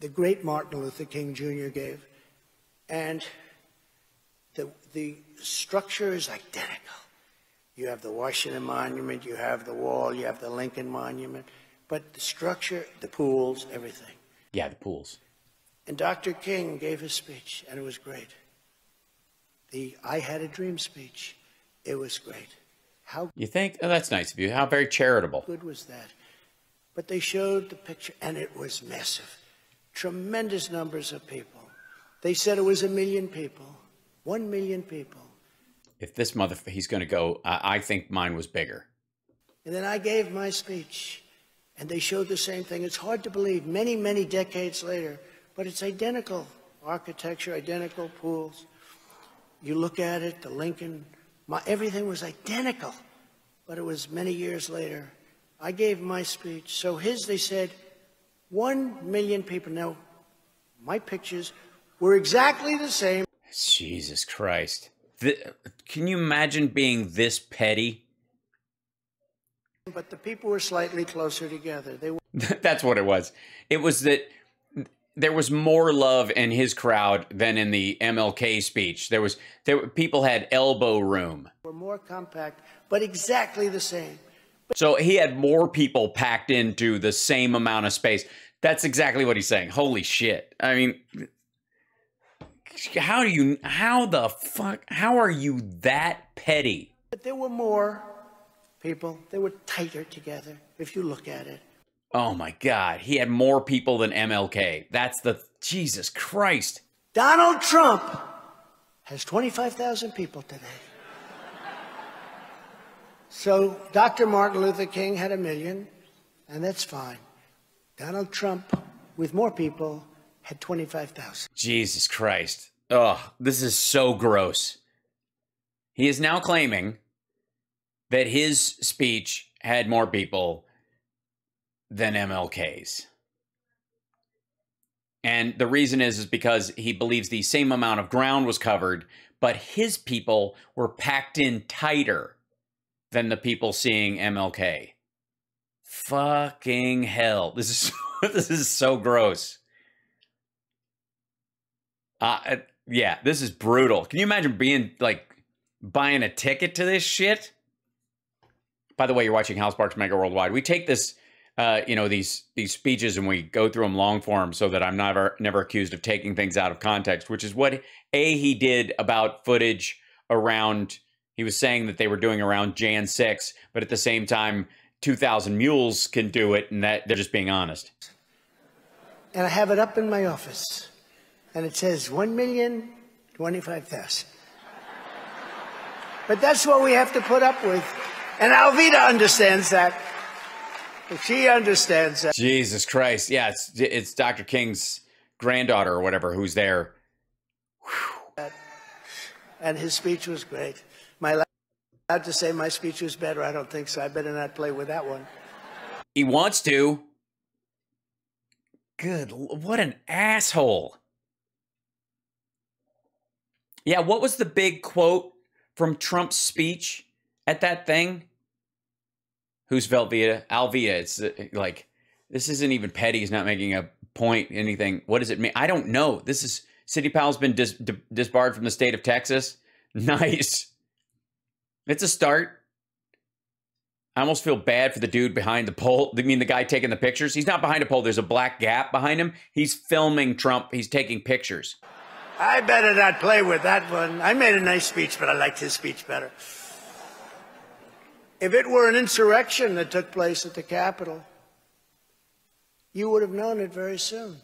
the great Martin Luther King Jr. gave. And the, the structure is identical. You have the Washington Monument, you have the wall, you have the Lincoln Monument, but the structure, the pools, everything.
Yeah, the pools.
And Dr. King gave his speech, and it was great. The I Had a Dream speech, it was great. How
You think? Oh, that's nice of you. How very charitable.
good was that? But they showed the picture, and it was massive. Tremendous numbers of people. They said it was a million people, one million people.
If this mother, he's going to go, I I think mine was bigger.
And then I gave my speech, and they showed the same thing. It's hard to believe, many, many decades later, but it's identical architecture, identical pools. You look at it, the Lincoln, my, everything was identical, but it was many years later. I gave my speech. So his, they said, one million people. Now, my pictures were exactly the same.
Jesus Christ. Th- can you imagine being this petty?
But the people were slightly closer together. They were
That's what it was. It was that there was more love in his crowd than in the MLK speech. There was there were, people had elbow room.
were more compact, but exactly the same.
So he had more people packed into the same amount of space. That's exactly what he's saying. Holy shit. I mean how do you how the fuck how are you that petty?
But there were more people. They were tighter together, if you look at it.
Oh my god, he had more people than MLK. That's the Jesus Christ.
Donald Trump has 25,000 people today. So Dr. Martin Luther King had a million, and that's fine. Donald Trump, with more people, had 25,000.
Jesus Christ. Ugh, this is so gross. He is now claiming that his speech had more people than MLK's. And the reason is is because he believes the same amount of ground was covered, but his people were packed in tighter than the people seeing MLK. Fucking hell. This is this is so gross. Uh, yeah, this is brutal. Can you imagine being like buying a ticket to this shit? By the way, you're watching Hal Sparks Mega Worldwide. We take this, uh, you know, these these speeches and we go through them long form so that I'm never never accused of taking things out of context, which is what a he did about footage around. He was saying that they were doing around Jan six, but at the same time, two thousand mules can do it, and that they're just being honest.
And I have it up in my office. And it says 1,025,000. But that's what we have to put up with. And Alveda understands that. She understands that.
Jesus Christ. Yeah, it's it's Dr. King's granddaughter or whatever who's there.
And his speech was great. I allowed to say my speech was better? I don't think so. I better not play with that one.
He wants to. Good. What an asshole. Yeah, what was the big quote from Trump's speech at that thing? Who's Velveeta? Alvia. It's uh, like, this isn't even petty. He's not making a point, anything. What does it mean? I don't know. This is, Sidney Powell's been dis- di- disbarred from the state of Texas. Nice. It's a start. I almost feel bad for the dude behind the pole. I mean, the guy taking the pictures. He's not behind a pole. There's a black gap behind him. He's filming Trump. He's taking pictures.
I better not play with that one. I made a nice speech, but I liked his speech better. If it were an insurrection that took place at the Capitol, you would have known it very soon.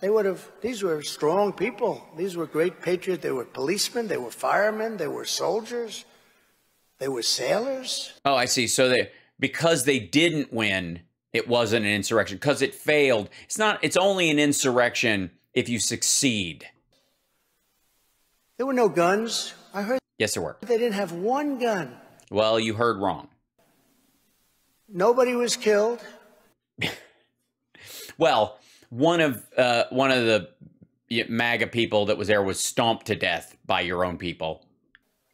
They would have, these were strong people. These were great patriots. They were policemen, they were firemen, they were soldiers, they were sailors.
Oh, I see. So they because they didn't win, it wasn't an insurrection. Because it failed. It's not it's only an insurrection if you succeed.
There were no guns. I heard
Yes, there were.
they didn't have one gun.
Well, you heard wrong.
Nobody was killed.
Well, one of uh, one of the MAGA people that was there was stomped to death by your own people,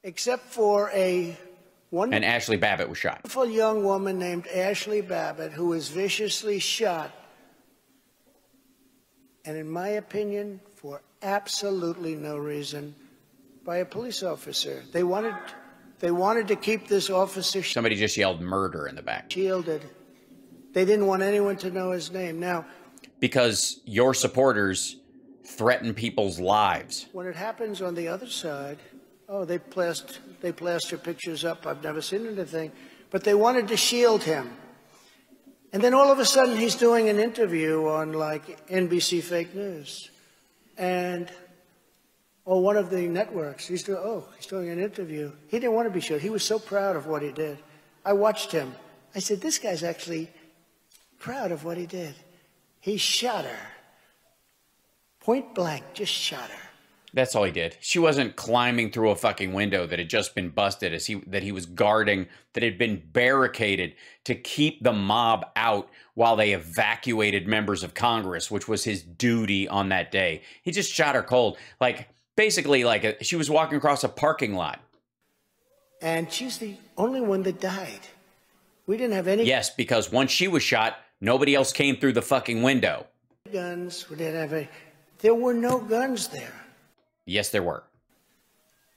except for a wonderful
and Ashley Babbitt was shot.
Beautiful young woman named Ashley Babbitt who was viciously shot. And in my opinion, for absolutely no reason, by a police officer. They wanted, they wanted to keep this officer
Somebody just yelled murder in the back
shielded. They didn't want anyone to know his name. Now,
because your supporters threaten people's lives.
when it happens on the other side, oh, they plaster, they plaster pictures up. I've never seen anything. But they wanted to shield him. And then all of a sudden, he's doing an interview on like NBC Fake News. And, or one of the networks. He's doing, oh, he's doing an interview. He didn't want to be shielded. He was so proud of what he did. I watched him. I said, this guy's actually proud of what he did. He shot her. Point blank, just shot her.
That's all he did. She wasn't climbing through a fucking window that had just been busted as he that he was guarding that had been barricaded to keep the mob out while they evacuated members of Congress, which was his duty on that day. He just shot her cold. Like basically like a, she was walking across a parking lot.
And she's the only one that died. We didn't have any
Yes, because once she was shot, nobody else came through the fucking window.
guns. We didn't have any. There were no guns there.
Yes, there were.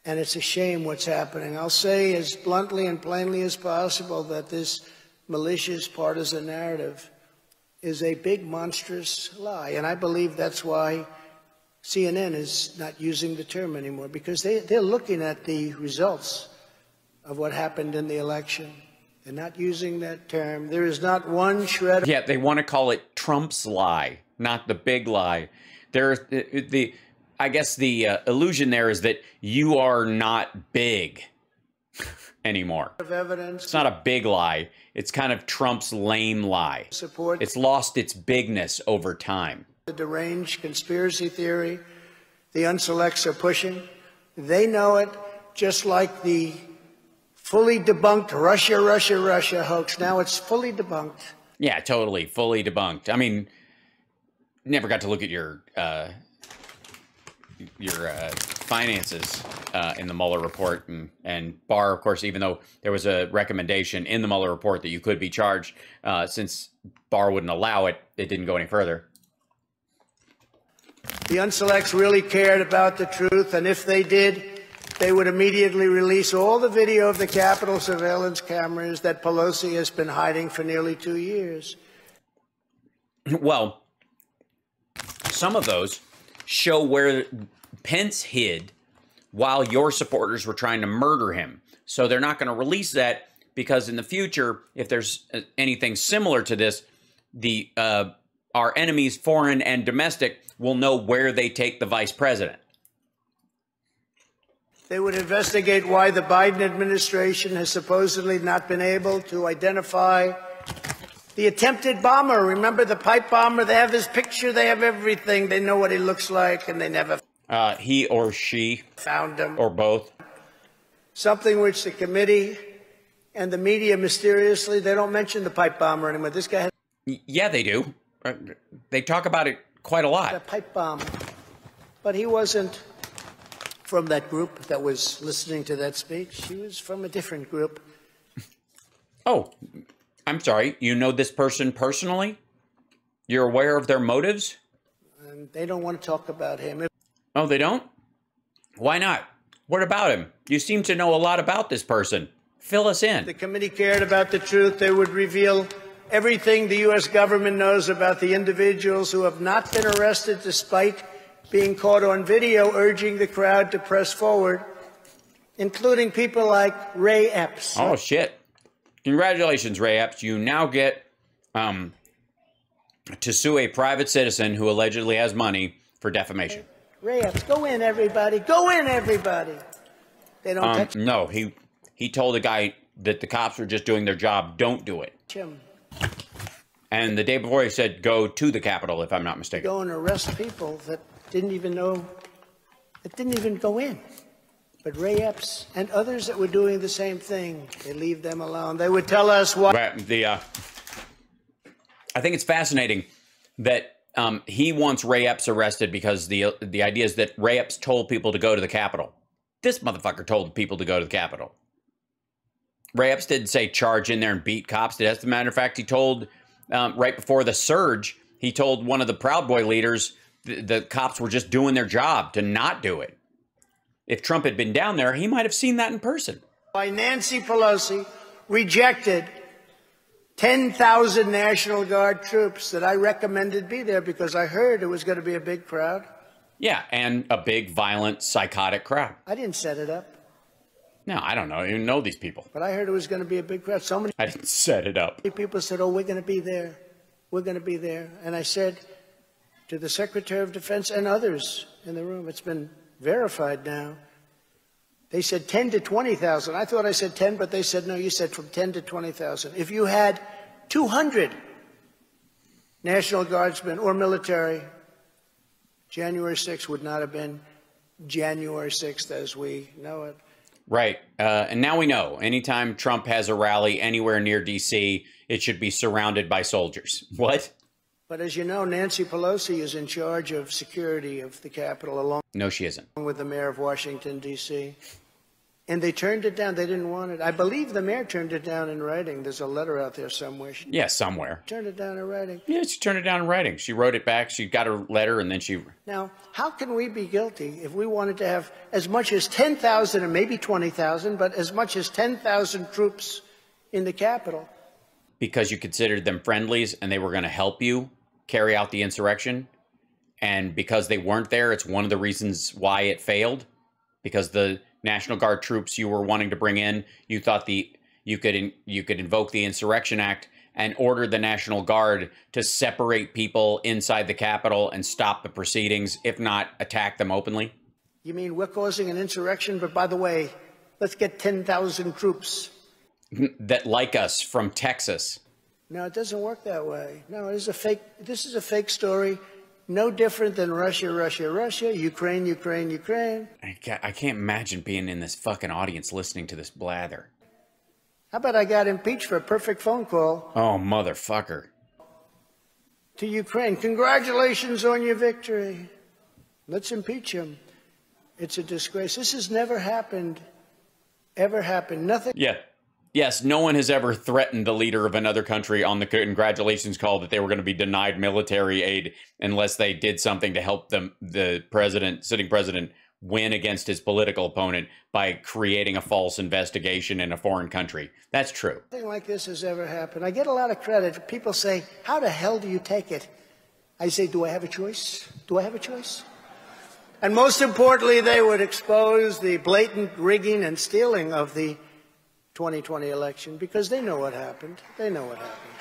And it's a shame what's happening. I'll say as bluntly and plainly as possible that this malicious partisan narrative is a big, monstrous lie. And I believe that's why CNN is not using the term anymore, because they, they're looking at the results of what happened in the election. They're not using that term. There is not one shred
Yeah, they want to call it Trump's lie, not the big lie. There, the, the I guess the uh, illusion there is that you are not big anymore.
Of evidence
It's not a big lie. It's kind of Trump's lame lie.
support
It's lost its bigness over time.
The deranged conspiracy theory the unselects are pushing. They know it, just like the fully debunked Russia, Russia, Russia hoax. Now it's fully debunked.
Yeah, totally, fully debunked. I mean, never got to look at your uh, your uh, finances uh, in the Mueller report, and and Barr, of course, even though there was a recommendation in the Mueller report that you could be charged, uh, since Barr wouldn't allow it, it didn't go any further.
The unselects really cared about the truth, and if they did, they would immediately release all the video of the Capitol surveillance cameras that Pelosi has been hiding for nearly two years.
Well, some of those show where Pence hid while your supporters were trying to murder him. So they're not going to release that because in the future, if there's uh, anything similar to this, the uh, our enemies, foreign and domestic, will know where they take the vice president.
They would investigate why the Biden administration has supposedly not been able to identify the attempted bomber. Remember the pipe bomber? They have his picture, they have everything. They know what he looks like, and they never
Uh, he or she
found him.
or both.
Something which the committee and the media mysteriously, they don't mention the pipe bomber anymore. This guy had
Y- Yeah, they do. They talk about it quite a
a
lot.
pipe bomb. But he wasn't from that group that was listening to that speech. He was from a different group.
Oh, I'm sorry. You know this person personally? You're aware of their motives?
And they don't want to talk about him.
Oh, they don't? Why not? What about him? You seem to know a lot about this person. Fill us in.
the committee cared about the truth, they would reveal everything the U.S. government knows about the individuals who have not been arrested despite being caught on video urging the crowd to press forward, including people like Ray Epps.
Oh, shit. Congratulations, Ray Epps. You now get um, to sue a private citizen who allegedly has money for defamation.
Ray Epps, go in, everybody. Go in, everybody. They don't
Um,
touch
no, he he told the guy that the cops were just doing their job. Don't do it.
him.
And the day before, he said, "Go to the Capitol," if I'm not mistaken.
Go and arrest people that didn't even know, that didn't even go in. But Ray Epps and others that were doing the same thing, they leave them alone. They would tell us what.
The uh, I think it's fascinating that um, he wants Ray Epps arrested because the the idea is that Ray Epps told people to go to the Capitol. This motherfucker told people to go to the Capitol. Ray Epps didn't say charge in there and beat cops. As a matter of fact, he told um, right before the surge, he told one of the Proud Boy leaders the, the cops were just doing their job to not do it. If Trump had been down there, he might have seen that in person.
By Nancy Pelosi rejected 10,000 National Guard troops that I recommended be there because I heard it was going to be a big crowd.
Yeah, and a big, violent, psychotic crowd.
I didn't set it up,
No, I don't know. I even know these people.
but I heard it was going to be a big crowd. So many
I didn't set it up.
people said, Oh, we're going to be there. We're going to be there. And I said to the Secretary of Defense and others in the room, it's been verified now. They said 10 to 20,000. I thought I said 10, but they said, no, you said from 10 to 20,000. If you had 200 National Guardsmen or military, January 6th would not have been January 6th as we know it.
Right. Uh, and now we know anytime Trump has a rally anywhere near D.C., it should be surrounded by soldiers. What?
But as you know, Nancy Pelosi is in charge of security of the Capitol along
No, she isn't.
with the mayor of Washington, D.C. And they turned it down. They didn't want it. I believe the mayor turned it down in writing. There's a letter out there somewhere. She
Yeah, somewhere.
turned it down in writing.
Yeah, she turned it down in writing. She wrote it back. She got her letter, and then she.
Now, how can we be guilty if we wanted to have as much as 10,000 and maybe 20,000, but as much as 10,000 troops in the Capitol?
Because you considered them friendlies and they were going to help you carry out the insurrection. And because they weren't there, it's one of the reasons why it failed. Because the National Guard troops you were wanting to bring in, you thought the you could in, you could invoke the Insurrection Act and order the National Guard to separate people inside the Capitol and stop the proceedings, if not attack them openly.
You mean we're causing an insurrection? But by the way, let's get 10,000 troops.
That like us from Texas.
No, it doesn't work that way. No, it is a fake. This is a fake story. No different than Russia, Russia, Russia, Ukraine, Ukraine, Ukraine.
I can't, I can't imagine being in this fucking audience listening to this blather.
How about I got impeached for a perfect phone call
Oh, motherfucker.
to Ukraine? Congratulations on your victory. Let's impeach him. It's a disgrace. This has never happened, ever happened. Nothing.
Yeah. Yes, no one has ever threatened the leader of another country on the congratulations call that they were going to be denied military aid unless they did something to help them, the president, sitting president, win against his political opponent by creating a false investigation in a foreign country. That's true.
Nothing like this has ever happened. I get a lot of credit. People say, How the hell do you take it? I say, Do I have a choice? Do I have a choice? And most importantly, they would expose the blatant rigging and stealing of the 2020 election because they know what happened. They know what happened.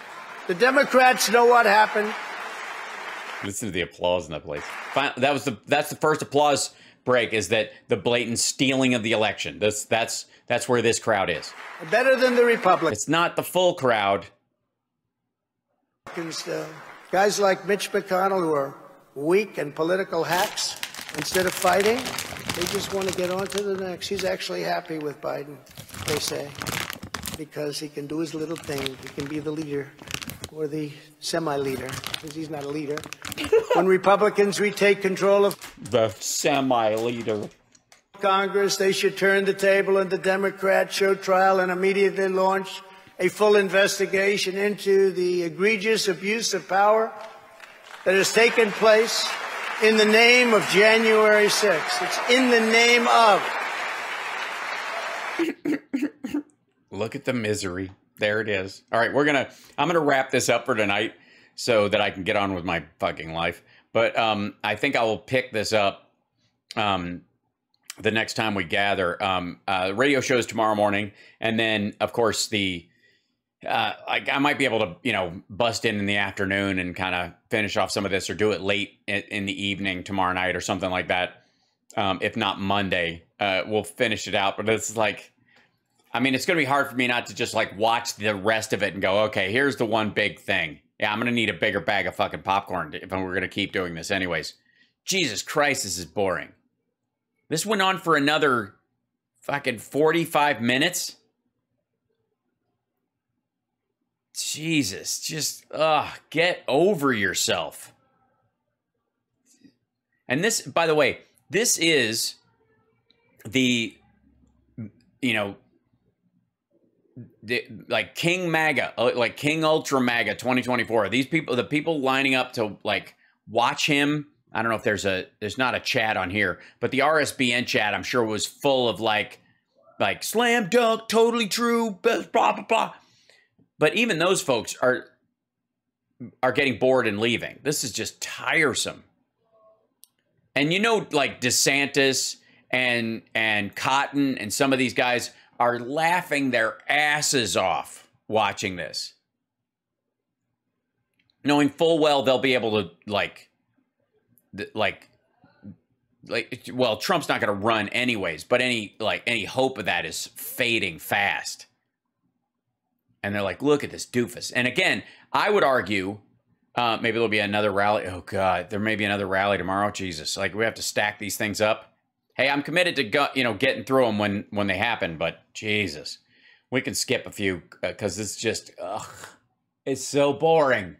The Democrats know what happened.
Listen to the applause in that place. That was the that's the first applause break. Is that the blatant stealing of the election? That's that's that's where this crowd is.
Better than the Republicans.
It's not the full crowd.
Uh, guys like Mitch McConnell who are weak and political hacks, instead of fighting, they just want to get on to the next. He's actually happy with Biden, they say, because he can do his little thing. He can be the leader or the semi-leader, because he's not a leader. when Republicans retake control of
The semi leader.
Congress, they should turn the table on the Democrats, show trial, and immediately launch a full investigation into the egregious abuse of power that has taken place in the name of January 6th. It's in the name of.
Look at the misery. There it is. All right, we're gonna. I'm gonna wrap this up for tonight so that I can get on with my fucking life. But um, I think I will pick this up um, the next time we gather. Um, uh, radio shows tomorrow morning, and then of course the uh, like I might be able to, you know, bust in in the afternoon and kind of finish off some of this, or do it late in, in the evening tomorrow night or something like that. Um, if not Monday, uh, we'll finish it out. But it's like, I mean, it's going to be hard for me not to just like watch the rest of it and go, okay, here's the one big thing. Yeah, I'm going to need a bigger bag of fucking popcorn if we're going to keep doing this, anyways. Jesus Christ, this is boring. This went on for another fucking 45 minutes. Jesus, just ugh, get over yourself. And this, by the way, this is the, you know, the, like King MAGA, uh, like King Ultra MAGA 2024. These people, the people lining up to like watch him. I don't know if there's a, there's not a chat on here, but the RSBN chat, I'm sure was full of like, like slam dunk, totally true, blah, blah, blah. But even those folks are are getting bored and leaving. This is just tiresome. And you know, like DeSantis and and Cotton and some of these guys are laughing their asses off watching this. Knowing full well they'll be able to like like like well Trump's not going to run anyways, but any like any hope of that is fading fast and they're like, look at this doofus. And again, I would argue uh, maybe there'll be another rally. Oh God, there may be another rally tomorrow. Jesus, like we have to stack these things up. Hey, I'm committed to go, you know getting through them when when they happen. But Jesus, we can skip a few because uh, it's just ugh, it's so boring,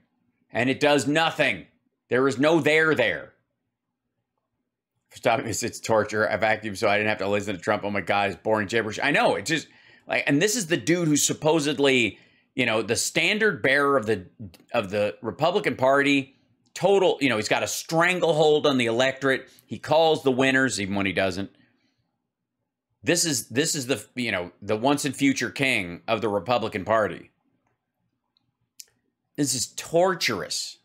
and it does nothing. There is no there there. Stop this! It's torture. I vacuumed so I didn't have to listen to Trump. Oh my God, it's boring gibberish. I know. It just like, and this is the dude who's supposedly, you know, the standard bearer of the of the Republican Party. Total, you know, he's got a stranglehold on the electorate. He calls the winners, even when he doesn't. This is this is the you know the once and future king of the Republican Party. This is torturous.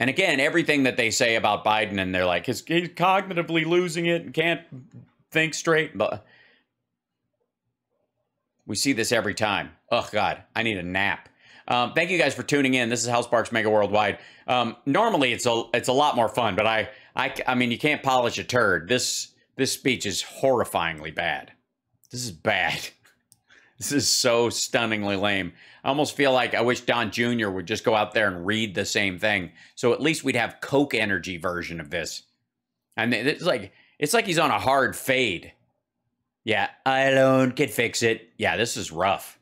And again, everything that they say about Biden, and they're like, he's, he's cognitively losing it and can't think straight. But we see this every time. Oh, God, I need a nap. Um, thank you guys for tuning in. This is Hal Sparks Mega Worldwide. Um, normally, it's a it's a lot more fun, but I I I mean, you can't polish a turd. This this speech is horrifyingly bad. This is bad. This is so stunningly lame. I almost feel like I wish Don Jr. would just go out there and read the same thing. So at least we'd have Coke Energy version of this. And it's like it's like he's on a hard fade. Yeah, I alone can fix it. Yeah, this is rough.